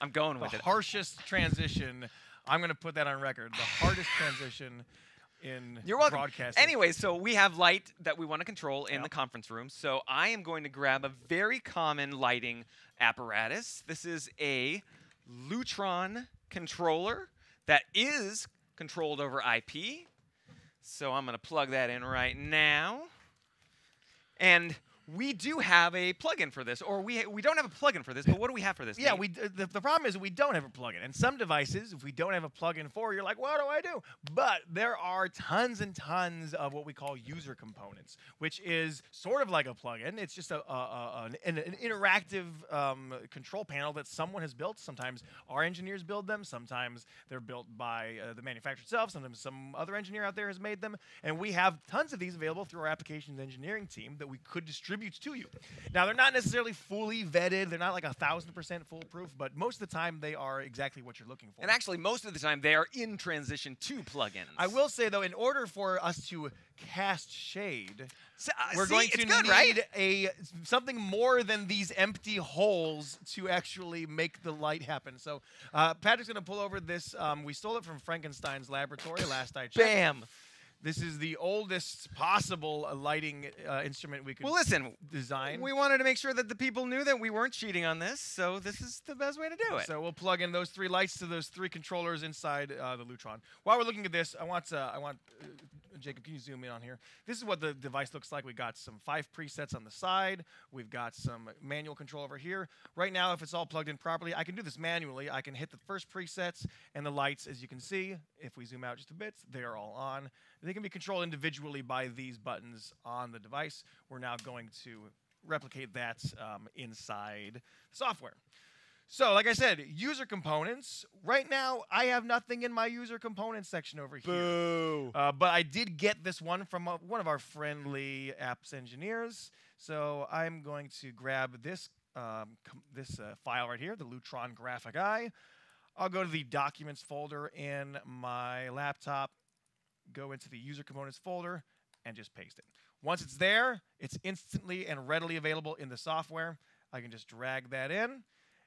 [SPEAKER 1] I'm going
[SPEAKER 2] the
[SPEAKER 1] with it.
[SPEAKER 2] harshest transition. I'm gonna put that on record. The hardest transition in
[SPEAKER 1] You're welcome.
[SPEAKER 2] broadcasting.
[SPEAKER 1] Anyway, so we have light that we want to control in
[SPEAKER 2] Yeah.
[SPEAKER 1] the conference room. So I am going to grab a very common lighting apparatus. This is a Lutron controller that is controlled over IP. So I'm going to plug that in right now. And we do have a plugin for this, or we we don't have a plugin for this, but what do we have for this?
[SPEAKER 2] Yeah,
[SPEAKER 1] Nate?
[SPEAKER 2] we the, the problem is we don't have a plugin. And some devices, if we don't have a plugin for, you're like, what do I do? But there are tons and tons of what we call user components, which is sort of like a plugin. It's just a, a, a an, an interactive um, control panel that someone has built. Sometimes our engineers build them. Sometimes they're built by uh, the manufacturer itself. Sometimes some other engineer out there has made them. And we have tons of these available through our applications engineering team that we could distribute to you. Now they're not necessarily fully vetted. They're not like a thousand percent foolproof, but most of the time they are exactly what you're looking for.
[SPEAKER 1] and actually, most of the time they are in transition to plugins.
[SPEAKER 2] I will say though, in order for us to cast shade,
[SPEAKER 1] So, uh,
[SPEAKER 2] we're
[SPEAKER 1] see,
[SPEAKER 2] going to
[SPEAKER 1] good,
[SPEAKER 2] need
[SPEAKER 1] right?
[SPEAKER 2] a something more than these empty holes to actually make the light happen. So uh, Patrick's going to pull over this. Um, we stole it from Frankenstein's laboratory last I checked.
[SPEAKER 1] Bam.
[SPEAKER 2] This is the oldest possible uh, lighting uh, instrument we could
[SPEAKER 1] Well, listen,
[SPEAKER 2] design.
[SPEAKER 1] we wanted to make sure that the people knew that we weren't cheating on this, so this is the best way to do it.
[SPEAKER 2] So we'll plug in those three lights to those three controllers inside uh, the Lutron. While we're looking at this, I want uh, I want uh, Jacob, can you zoom in on here? This is what the device looks like. We got some five presets on the side. We've got some manual control over here. Right now, if it's all plugged in properly, I can do this manually. I can hit the first presets and the lights, as you can see. If we zoom out just a bit, they are all on. They can be controlled individually by these buttons on the device. We're now going to replicate that um, inside software. So, like I said, user components. Right now, I have nothing in my user components section over here.
[SPEAKER 1] Boo.
[SPEAKER 2] Uh, but I did get this one from uh, one of our friendly apps engineers. So I'm going to grab this um, this uh, file right here, the Lutron GRAFIK Eye. I'll go to the Documents folder in my laptop, go into the User Components folder, and just paste it. Once it's there, it's instantly and readily available in the software. I can just drag that in.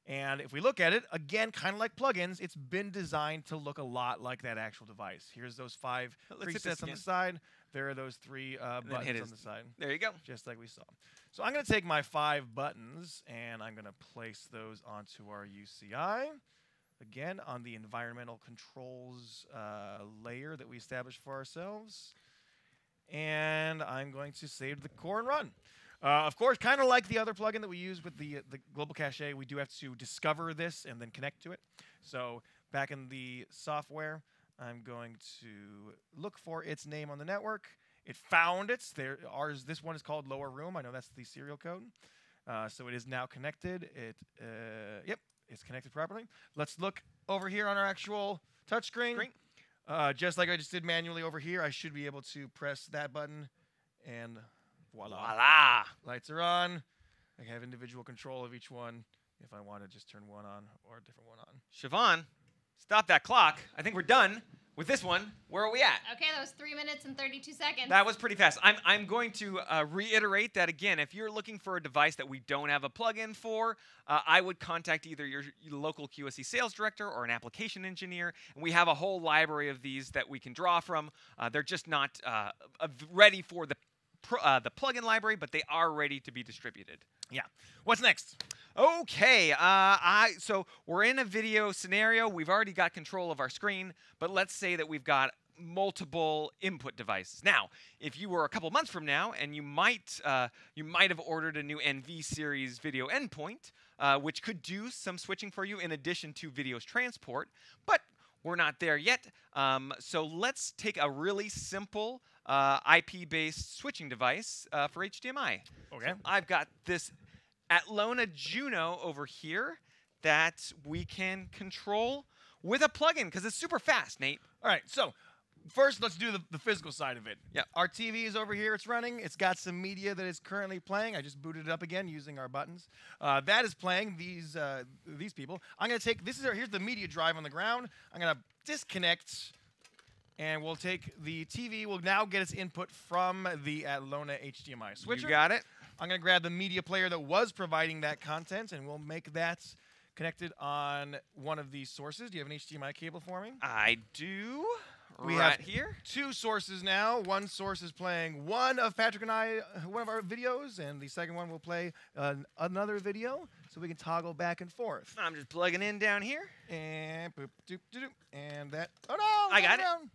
[SPEAKER 2] And if we look at it, again, kind of like plugins, it's been designed to look a lot like that actual device. Here's those five
[SPEAKER 1] Let's
[SPEAKER 2] presets on the side. There are those three uh,
[SPEAKER 1] And then hit
[SPEAKER 2] buttons on the side,
[SPEAKER 1] There you go.
[SPEAKER 2] just like we saw. So I'm going to take my five buttons and I'm going to place those onto our UCI. Again, on the environmental controls uh, layer that we established for ourselves. and I'm going to save the core and run. Uh, of course, kind of like the other plugin that we use with the the Global Caché, we do have to discover this and then connect to it. So back in the software, I'm going to look for its name on the network. It found it. There, ours. This one is called lower room. I know that's the serial code. Uh, so it is now connected. It, uh, yep, it's connected properly. Let's look over here on our actual touchscreen.
[SPEAKER 1] Screen.
[SPEAKER 2] Uh, just like I just did manually over here, I should be able to press that button, and voila.
[SPEAKER 1] Voila.
[SPEAKER 2] Lights are on. I have individual control of each one if I want to just turn one on or a different one on.
[SPEAKER 1] Siobhan, stop that clock. I think we're done with this one. Where are we at?
[SPEAKER 3] Okay, that was three minutes and 32 seconds.
[SPEAKER 1] That was pretty fast. I'm, I'm going to uh, reiterate that again. If you're looking for a device that we don't have a plug-in for, uh, I would contact either your, your local QSC sales director or an application engineer. And we have a whole library of these that we can draw from. Uh, they're just not uh, ready for the pro, uh, the plugin library, but they are ready to be distributed.
[SPEAKER 2] Yeah. What's next?
[SPEAKER 1] Okay, uh, I so we're in a video scenario. We've already got control of our screen, but let's say that we've got multiple input devices. Now, if you were a couple months from now, and you might uh, you might have ordered a new NV series video endpoint, uh, which could do some switching for you in addition to videos transport, but we're not there yet. Um, so let's take a really simple uh, IP-based switching device uh, for HDMI.
[SPEAKER 2] Okay.
[SPEAKER 1] I've got this Atlona Juno over here that we can control with a plugin because it's super fast, Nate.
[SPEAKER 2] All right. So first, let's do the, the physical side of it.
[SPEAKER 1] Yeah.
[SPEAKER 2] Our TV is over here. It's running. It's got some media that is currently playing. I just booted it up again using our buttons. Uh, that is playing these uh, these people. I'm gonna take this is our, here's the media drive on the ground. I'm gonna disconnect. And we'll take the TV. We'll now get its input from the Atlona HDMI switcher.
[SPEAKER 1] You got it.
[SPEAKER 2] I'm going to grab the media player that was providing that content, and we'll make that connected on one of these sources. Do you have an HDMI cable for me?
[SPEAKER 1] I do.
[SPEAKER 2] We
[SPEAKER 1] right
[SPEAKER 2] have
[SPEAKER 1] here.
[SPEAKER 2] Two sources now. One source is playing one of Patrick and I, one of our videos, and the second one will play uh, another video, so we can toggle back and forth.
[SPEAKER 1] I'm just plugging in down here.
[SPEAKER 2] And boop, doop, doop, doop, and that. Oh no!
[SPEAKER 1] I got it.
[SPEAKER 2] down.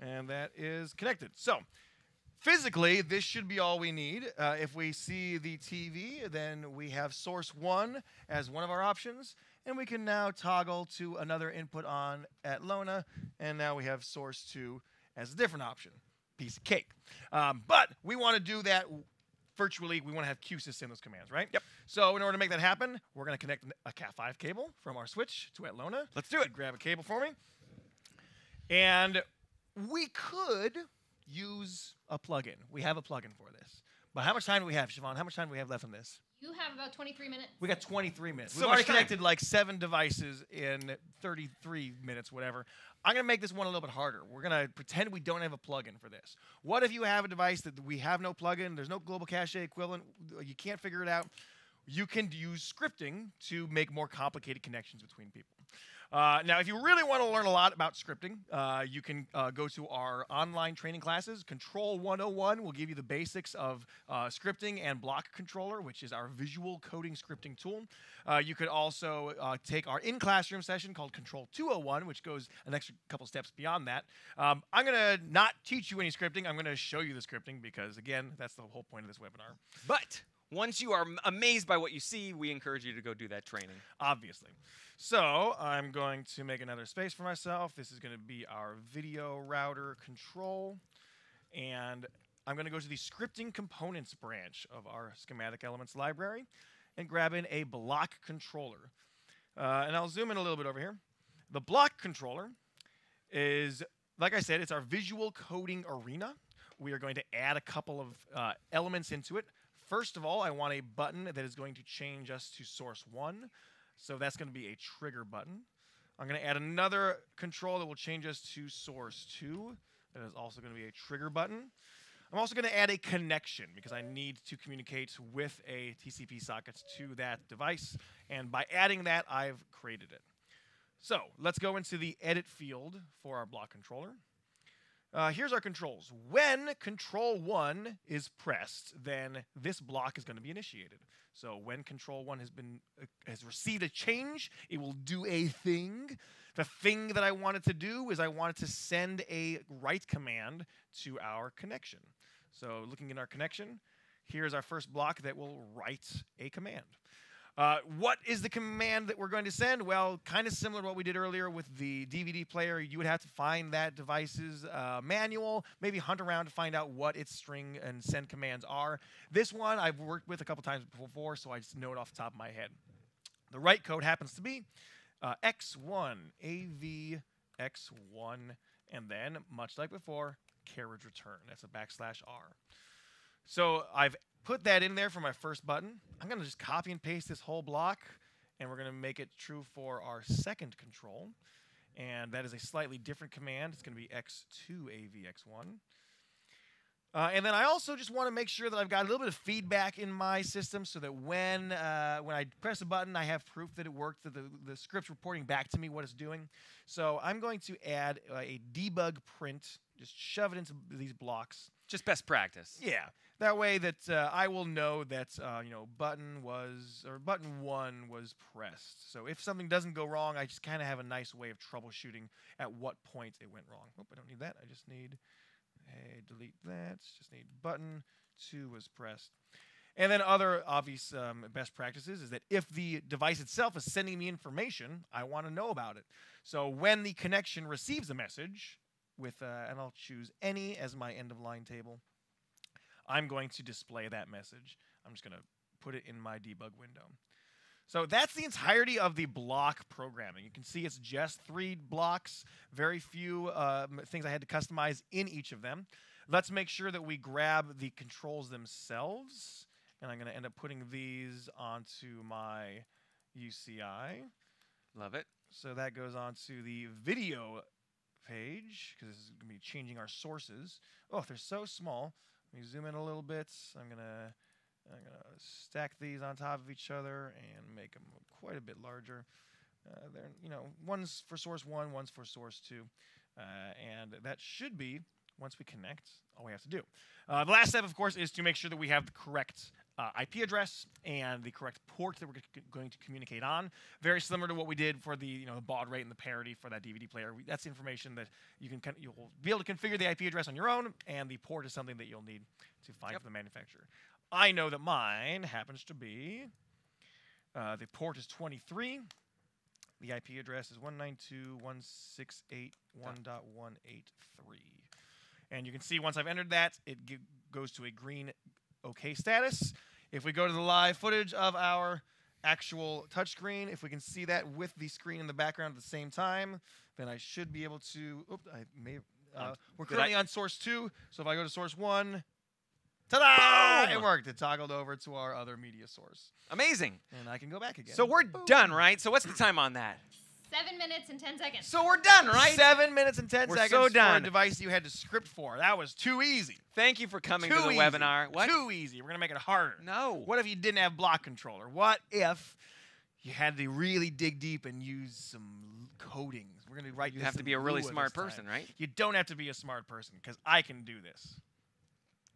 [SPEAKER 2] And that is connected. So. Physically, this should be all we need. Uh, if we see the TV, then we have source one as one of our options, and we can now toggle to another input on Atlona, and now we have source two as a different option. Piece of cake. Um, but we want to do that virtually. We want to have Q-SYS in those commands, right?
[SPEAKER 1] Yep.
[SPEAKER 2] So in order to make that happen, we're going to connect a Cat5 cable from our switch to Atlona.
[SPEAKER 1] Let's do it.
[SPEAKER 2] Grab a cable for me. And we could use a plugin. We have a plugin for this. But how much time do we have, Siobhan? How much time do we have left on this?
[SPEAKER 3] You have about 23 minutes.
[SPEAKER 2] We got 23 minutes.
[SPEAKER 1] So
[SPEAKER 2] We've already
[SPEAKER 1] much time.
[SPEAKER 2] connected like seven devices in 33 minutes, whatever. I'm going to make this one a little bit harder. We're going to pretend we don't have a plugin for this. What if you have a device that we have no plugin, there's no Global Caché equivalent, you can't figure it out? You can use scripting to make more complicated connections between people. Uh, now, if you really want to learn a lot about scripting, uh, you can uh, go to our online training classes. Control 101 will give you the basics of uh, scripting and block controller, which is our visual coding scripting tool. Uh, you could also uh, take our in classroom session called Control 201, which goes an extra couple steps beyond that. Um, I'm going to not teach you any scripting. I'm going to show you the scripting because, again, that's the whole point of this webinar,
[SPEAKER 1] But once you are amazed by what you see, we encourage you to go do that training.
[SPEAKER 2] obviously. So I'm going to make another space for myself. This is going to be our video router control. And I'm going to go to the scripting components branch of our schematic elements library and grab in a block controller. Uh, and I'll zoom in a little bit over here. The block controller is, like I said, it's our visual coding arena. We are going to add a couple of uh, elements into it. First of all, I want a button that is going to change us to source one. So that's going to be a trigger button. I'm going to add another control that will change us to source two. That is also going to be a trigger button. I'm also going to add a connection because I need to communicate with a TCP socket to that device. And by adding that, I've created it. So let's go into the edit field for our block controller. Uh, here's our controls. When control one is pressed, then this block is going to be initiated. So when control one has been uh, has received a change, it will do a thing. The thing that I wanted to do is I wanted to send a write command to our connection. So looking in our connection, here's our first block that will write a command. Uh, what is the command that we're going to send? Well, kind of similar to what we did earlier with the DVD player. You would have to find that device's uh, manual, maybe hunt around to find out what its string and send commands are. This one I've worked with a couple times before, so I just know it off the top of my head. The write code happens to be uh, X1, AV X1, and then, much like before, carriage return. That's a backslash R. So I've put that in there for my first button. I'm going to just copy and paste this whole block, and we're going to make it true for our second control. And that is a slightly different command. It's going to be x2 avx1. Uh, and then I also just want to make sure that I've got a little bit of feedback in my system so that when uh, when I press a button, I have proof that it worked, that the, the script's reporting back to me what it's doing. So I'm going to add uh, a debug print, just shove it into these blocks.
[SPEAKER 1] Just best practice.
[SPEAKER 2] Yeah, that way that uh, I will know that uh, you know button was or button one was pressed. So if something doesn't go wrong, I just kind of have a nice way of troubleshooting at what point it went wrong. Oh, I don't need that. I just need Hey, delete that. Just need button two was pressed. And then other obvious um, best practices is that if the device itself is sending me information, I want to know about it. So when the connection receives a message with, uh, and I'll choose any as my end of line table, I'm going to display that message. I'm just going to put it in my debug window. So that's the entirety of the block programming. You can see it's just three blocks, very few uh, things I had to customize in each of them. Let's make sure that we grab the controls themselves. And I'm going to end up putting these onto my UCI.
[SPEAKER 1] Love it.
[SPEAKER 2] So that goes on to the video page because this is going to be changing our sources. Oh, they're so small. Let me zoom in a little bit. I'm going to I'm going to stack these on top of each other and make them quite a bit larger. Uh, they're, you know, one's for source one, one's for source two. Uh, and that should be, once we connect, all we have to do. Uh, the last step, of course, is to make sure that we have the correct uh, IP address and the correct port that we're going to communicate on. Very similar to what we did for the you know the baud rate and the parity for that DVD player. We, that's information that you can you'll be able to configure the IP address on your own, and the port is something that you'll need to find yep. from the manufacturer. I know that mine happens to be uh, the port is 23. The IP address is 192.168.1.183. And you can see once I've entered that, it goes to a green OK status. If we go to the live footage of our actual touchscreen, if we can see that with the screen in the background at the same time, then I should be able to. Oops, I may. Uh, we're currently on source two, so if I go to source one, Ta-da! It worked. It toggled over to our other media source.
[SPEAKER 1] Amazing.
[SPEAKER 2] And I can go back again.
[SPEAKER 1] So we're Boom. done, right? So what's the time on that?
[SPEAKER 3] Seven minutes and ten seconds.
[SPEAKER 1] So we're done, right?
[SPEAKER 2] Seven minutes and 10
[SPEAKER 1] we're
[SPEAKER 2] seconds
[SPEAKER 1] so done.
[SPEAKER 2] for a device you had to script for. That was too easy.
[SPEAKER 1] Thank you for coming
[SPEAKER 2] too
[SPEAKER 1] to the
[SPEAKER 2] easy.
[SPEAKER 1] webinar. What?
[SPEAKER 2] Too easy. We're gonna make it harder.
[SPEAKER 1] No.
[SPEAKER 2] What if you didn't have block controller? What if you had to really dig deep and use some codings? We're gonna write.
[SPEAKER 1] You have to be a really smart person,
[SPEAKER 2] time.
[SPEAKER 1] right?
[SPEAKER 2] You don't have to be a smart person because I can do this.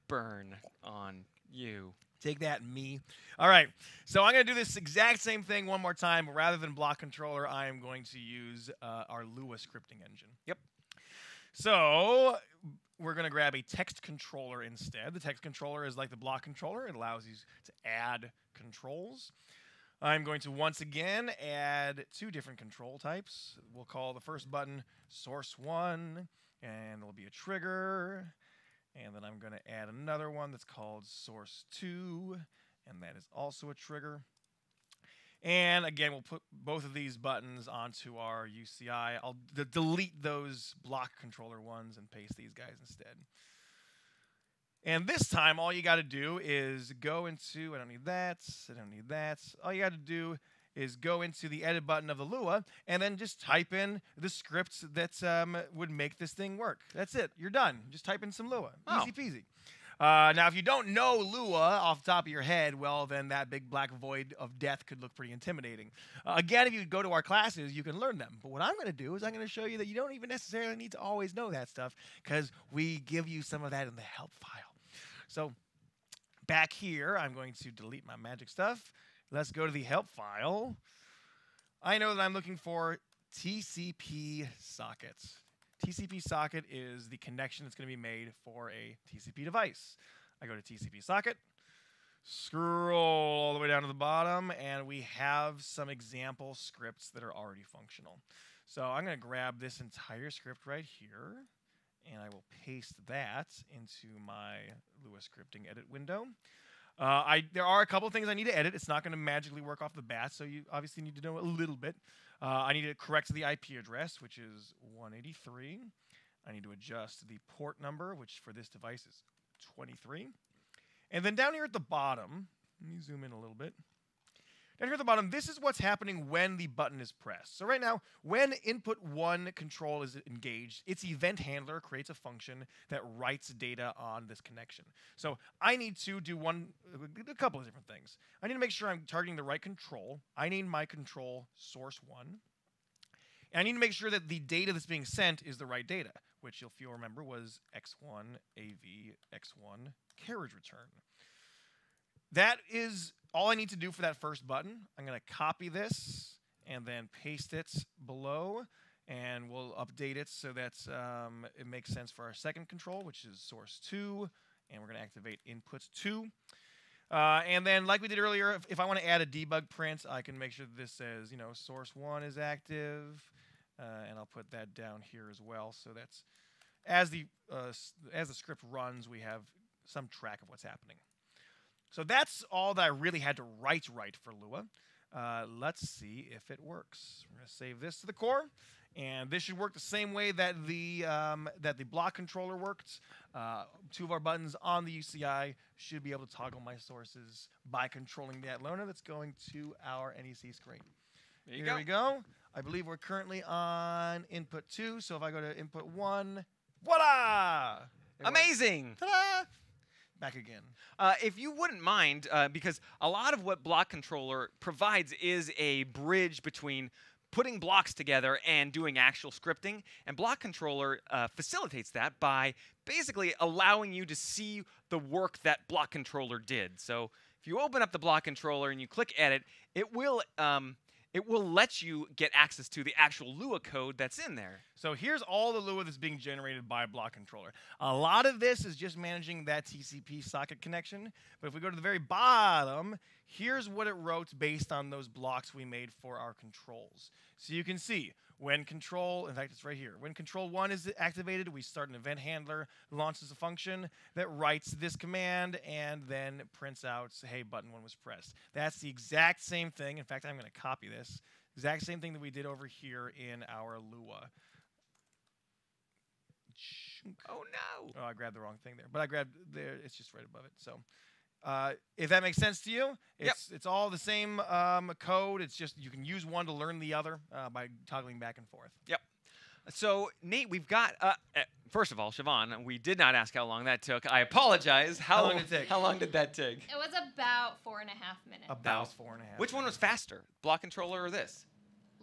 [SPEAKER 1] Burn on you.
[SPEAKER 2] Take that, me. All right. So I'm going to do this exact same thing one more time. Rather than block controller, I am going to use uh, our Lua scripting engine.
[SPEAKER 1] Yep.
[SPEAKER 2] So we're going to grab a text controller instead. The text controller is like the block controller. It allows you to add controls. I'm going to once again add two different control types. We'll call the first button source one, and it'll be a trigger. And then I'm going to add another one that's called source 2, and that is also a trigger. And again, we'll put both of these buttons onto our UCI. I'll delete those block controller ones and paste these guys instead. And this time, all you got to do is go into, I don't need that, I don't need that. All you got to do is go into the edit button of the Lua and then just type in the scripts that um, would make this thing work. That's it. You're done. Just type in some Lua.
[SPEAKER 1] Oh.
[SPEAKER 2] Easy peasy. Uh, now, if you don't know Lua off the top of your head, well, then that big black void of death could look pretty intimidating. Uh, again, if you go to our classes, you can learn them. But what I'm going to do is I'm going to show you that you don't even necessarily need to always know that stuff because we give you some of that in the help file. So back here, I'm going to delete my magic stuff. Let's go to the help file. I know that I'm looking for TCP sockets. TCP socket is the connection that's going to be made for a TCP device. I go to TCP socket, scroll all the way down to the bottom, and we have some example scripts that are already functional. So I'm going to grab this entire script right here, and I will paste that into my Lua scripting edit window. Uh, I there are a couple things I need to edit. It's not going to magically work off the bat, so you obviously need to know a little bit. Uh, I need to correct the IP address, which is 183. I need to adjust the port number, which for this device is 23. And then down here at the bottom, let me zoom in a little bit. Down here at the bottom, this is what's happening when the button is pressed. So right now, when input one control is engaged, its event handler creates a function that writes data on this connection. So I need to do one, uh, a couple of different things. I need to make sure I'm targeting the right control. I need my control source one. And I need to make sure that the data that's being sent is the right data, which if you'll feel remember was X1 AV X1 carriage return. That is all I need to do for that first button. I'm going to copy this and then paste it below and we'll update it so that um, it makes sense for our second control, which is source 2, and we're going to activate input 2. Uh, and then, like we did earlier, if, if I want to add a debug print, I can make sure this says, you know, source 1 is active, uh, and I'll put that down here as well. So that's as the uh, as the script runs, we have some track of what's happening. So that's all that I really had to write right for Lua. Uh, let's see if it works. We're going to save this to the core, and this should work the same way that the um, that the block controller worked. Uh, two of our buttons on the UCI should be able to toggle my sources by controlling that loaner that's going to our NEC screen.
[SPEAKER 1] There you
[SPEAKER 2] Here
[SPEAKER 1] go.
[SPEAKER 2] we go. I believe we're currently on input two. So if I go to input one, voila! It.
[SPEAKER 1] Amazing.
[SPEAKER 2] Back again.
[SPEAKER 1] Uh, if you wouldn't mind, uh, because a lot of what Block Controller provides is a bridge between putting blocks together and doing actual scripting. And Block Controller uh, facilitates that by basically allowing you to see the work that Block Controller did. So if you open up the Block Controller and you click Edit, it will. Um, it will let you get access to the actual Lua code that's in there.
[SPEAKER 2] So here's all the Lua that's being generated by Block Controller. A lot of this is just managing that TCP socket connection. But if we go to the very bottom, here's what it wrote based on those blocks we made for our controls. So you can see when control, in fact, it's right here. When control one is activated, we start an event handler, launches a function that writes this command and then prints out, hey, button one was pressed. That's the exact same thing. In fact, I'm going to copy this. Exact same thing that we did over here in our Lua.
[SPEAKER 1] Oh no!
[SPEAKER 2] Oh, I grabbed the wrong thing there, but I grabbed there. It's just right above it. So, uh, if that makes sense to you, it's it's all the same um, code. It's just you can use one to learn the other uh, by toggling back and forth. Yep.
[SPEAKER 1] So, Nate, we've got. Uh, uh, first of all, Siobhan, we did not ask how long that took. I apologize. How,
[SPEAKER 2] How long did it take?
[SPEAKER 1] How long did that take?
[SPEAKER 3] It was about four and a half minutes.
[SPEAKER 2] About four and a half.
[SPEAKER 1] Which one was faster, block controller or this?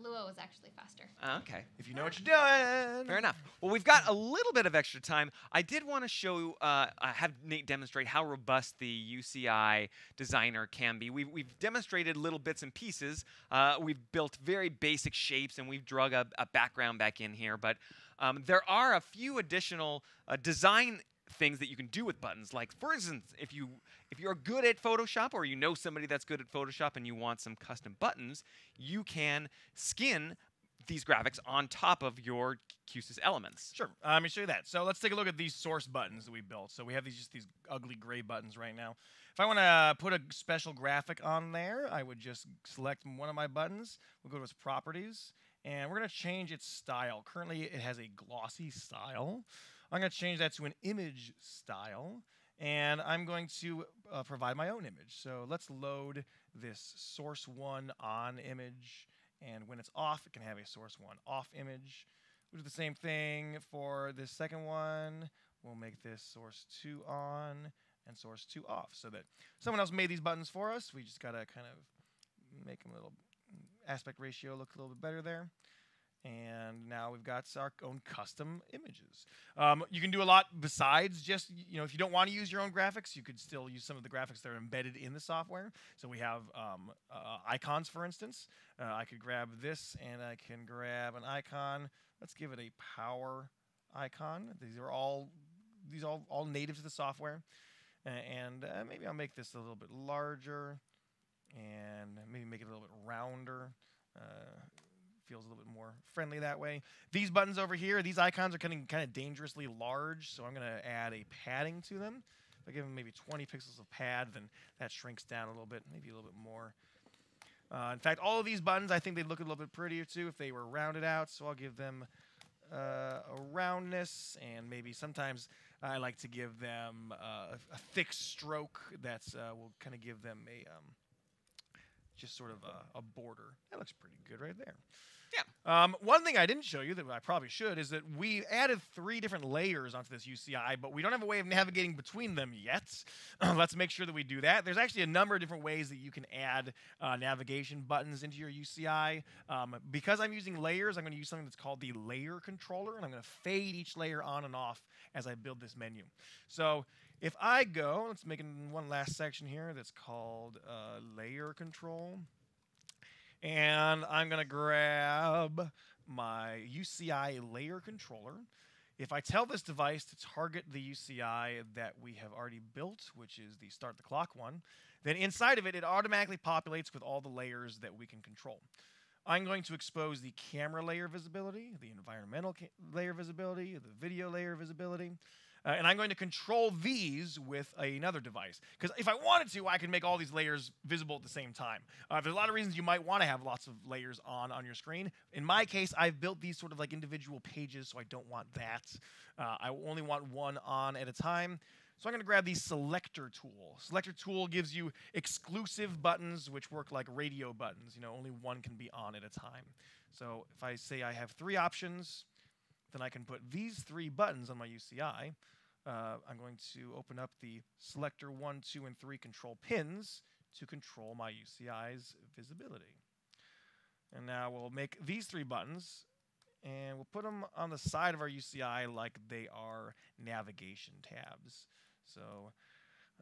[SPEAKER 3] Lua was actually faster.
[SPEAKER 1] Ah, okay,
[SPEAKER 2] If you know what you're doing.
[SPEAKER 1] fair enough. Well, we've got a little bit of extra time. I did want to show, uh, uh, have Nate demonstrate how robust the UCI designer can be. We've, we've demonstrated little bits and pieces. Uh, we've built very basic shapes, and we've drug a, a background back in here. But um, there are a few additional uh, design things that you can do with buttons. Like, for instance, if you if you're good at Photoshop or you know somebody that's good at Photoshop and you want some custom buttons, you can skin these graphics on top of your Q-SYS elements.
[SPEAKER 2] Sure. Uh, let me show you that. So let's take a look at these source buttons that we built. So we have these just these ugly gray buttons right now. If I want to put a special graphic on there, I would just select one of my buttons. We'll go to its properties, and we're going to change its style. Currently, it has a glossy style. I'm going to change that to an image style, and I'm going to uh, provide my own image. So let's load this source one on image, and when it's off, it can have a source one off image. We'll do the same thing for this second one. We'll make this source 2 on and source 2 off so that someone else made these buttons for us. We just got to kind of make them a little aspect ratio look a little bit better there. And now we've got our own custom images. Um, you can do a lot besides just, you know, if you don't want to use your own graphics, you could still use some of the graphics that are embedded in the software. So we have um, uh, icons, for instance. Uh, I could grab this and I can grab an icon. Let's give it a power icon. These are all these are all all native to the software, A- and uh, maybe I'll make this a little bit larger, and maybe make it a little bit rounder. Uh, feels a little bit more friendly that way. These buttons over here, these icons are kind of kind of dangerously large, so I'm going to add a padding to them. If I give them maybe 20 pixels of pad, then that shrinks down a little bit, maybe a little bit more. Uh, in fact, all of these buttons, I think they'd look a little bit prettier too if they were rounded out. So I'll give them uh, a roundness, and maybe sometimes I like to give them uh, a, thick stroke that's uh, will kind of give them a um, just sort of a, a border. That looks pretty good right there.
[SPEAKER 1] Yeah.
[SPEAKER 2] Um, one thing I didn't show you that I probably should is that we added three different layers onto this UCI, but we don't have a way of navigating between them yet. Let's make sure that we do that. There's actually a number of different ways that you can add uh, navigation buttons into your UCI. Um, because I'm using layers, I'm going to use something that's called the layer controller, and I'm going to fade each layer on and off as I build this menu. So if I go, let's make one last section here that's called uh, layer control. And I'm going to grab my UCI layer controller. If I tell this device to target the UCI that we have already built, which is the start the clock one, then inside of it, it automatically populates with all the layers that we can control. I'm going to expose the camera layer visibility, the environmental layer visibility, the video layer visibility, uh, and I'm going to control these with another device. Because if I wanted to, I can make all these layers visible at the same time. Uh, there's a lot of reasons you might want to have lots of layers on on your screen. In my case, I've built these sort of like individual pages, so I don't want that. Uh, I only want one on at a time. So I'm going to grab the selector tool. Selector tool gives you exclusive buttons which work like radio buttons. You know, only one can be on at a time. So if I say I have three options, then I can put these three buttons on my UCI. Uh, I'm going to open up the selector one, two, and three control pins to control my UCI's visibility. And now we'll make these three buttons and we'll put them on the side of our UCI like they are navigation tabs. So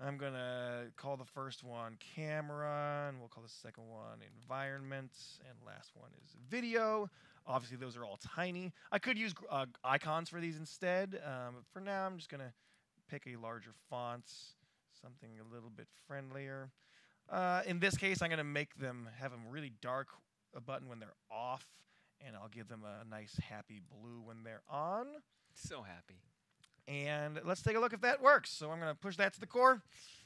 [SPEAKER 2] I'm going to call the first one camera, and we'll call the second one environment, and last one is video. Obviously, those are all tiny. I could use uh, icons for these instead. Um, but for now, I'm just going to pick a larger font, something a little bit friendlier. Uh, in this case, I'm going to make them have them really dark a button when they're off, and I'll give them a nice happy blue when they're on.
[SPEAKER 1] So happy.
[SPEAKER 2] And let's take a look if that works. So I'm going to push that to the core.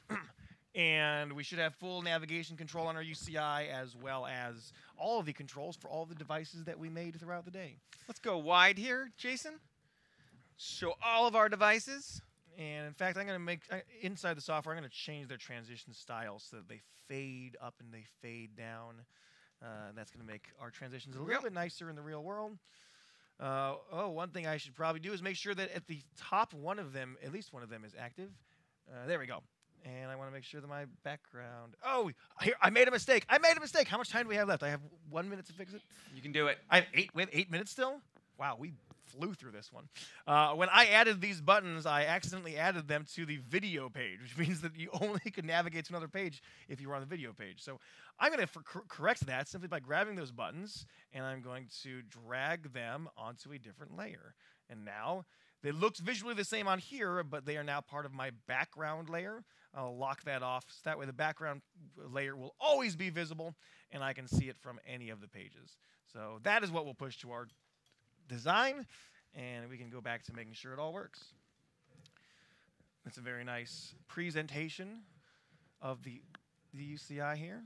[SPEAKER 2] and we should have full navigation control on our UCI as well as all of the controls for all the devices that we made throughout the day.
[SPEAKER 1] Let's go wide here, Jason. Show all of our devices.
[SPEAKER 2] And in fact, I'm going to make uh, inside the software, I'm going to change their transition style so that they fade up and they fade down. Uh, and that's going to make our transitions a little
[SPEAKER 1] Yep.
[SPEAKER 2] bit nicer in the real world. Uh, oh, one thing I should probably do is make sure that at the top one of them, at least one of them, is active. Uh, there we go. And I want to make sure that my background. Oh, here I made a mistake. I made a mistake. How much time do we have left? I have one minute to fix it.
[SPEAKER 1] You can do it.
[SPEAKER 2] I have eight. We have eight minutes still. Wow, we flew through this one. Uh, when I added these buttons, I accidentally added them to the video page, which means that you only could navigate to another page if you were on the video page. So I'm going to cor- correct that simply by grabbing those buttons and I'm going to drag them onto a different layer. And now they looked visually the same on here, but they are now part of my background layer. I'll lock that off so that way the background layer will always be visible and I can see it from any of the pages. So that is what we'll push to our design, and we can go back to making sure it all works. It's a very nice presentation of the, the UCI here.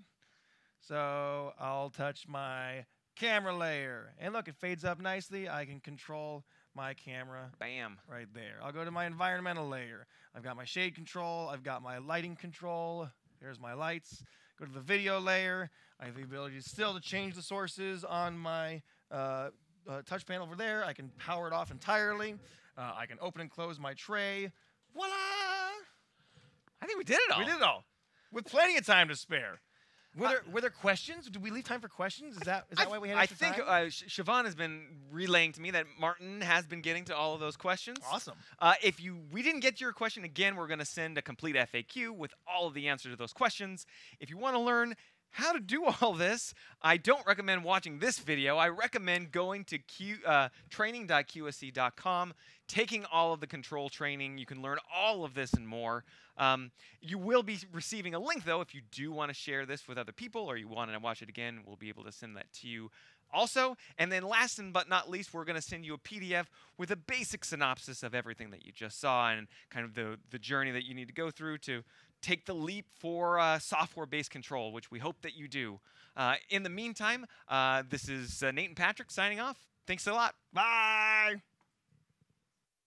[SPEAKER 2] So I'll touch my camera layer, and look, it fades up nicely. I can control my camera
[SPEAKER 1] Bam.
[SPEAKER 2] right there. I'll go to my environmental layer. I've got my shade control. I've got my lighting control. There's my lights. Go to the video layer. I have the ability still to change the sources on my uh, uh, touch panel over there. I can power it off entirely. Uh, I can open and close my tray. Voila!
[SPEAKER 1] I think we did it all.
[SPEAKER 2] We did it all with plenty of time to spare. Were there, were there questions? Did we leave time for questions? Is that is that
[SPEAKER 1] I,
[SPEAKER 2] why we had
[SPEAKER 1] I think uh, Sh- Siobhan has been relaying to me that Martin has been getting to all of those questions.
[SPEAKER 2] awesome.
[SPEAKER 1] Uh, if you we didn't get to your question again, we're going to send a complete FAQ with all of the answers to those questions. If you want to learn how to do all this, I don't recommend watching this video. I recommend going to uh, training.qsc.com, taking all of the control training. You can learn all of this and more. Um, you will be receiving a link, though, if you do want to share this with other people or you want to watch it again. We'll be able to send that to you also. And then, last and but not least, we're going to send you a PDF with a basic synopsis of everything that you just saw and kind of the, the journey that you need to go through to take the leap for uh, software-based control, which we hope that you do. Uh, in the meantime, uh, this is uh, Nate and Patrick signing off. Thanks a lot.
[SPEAKER 2] Bye.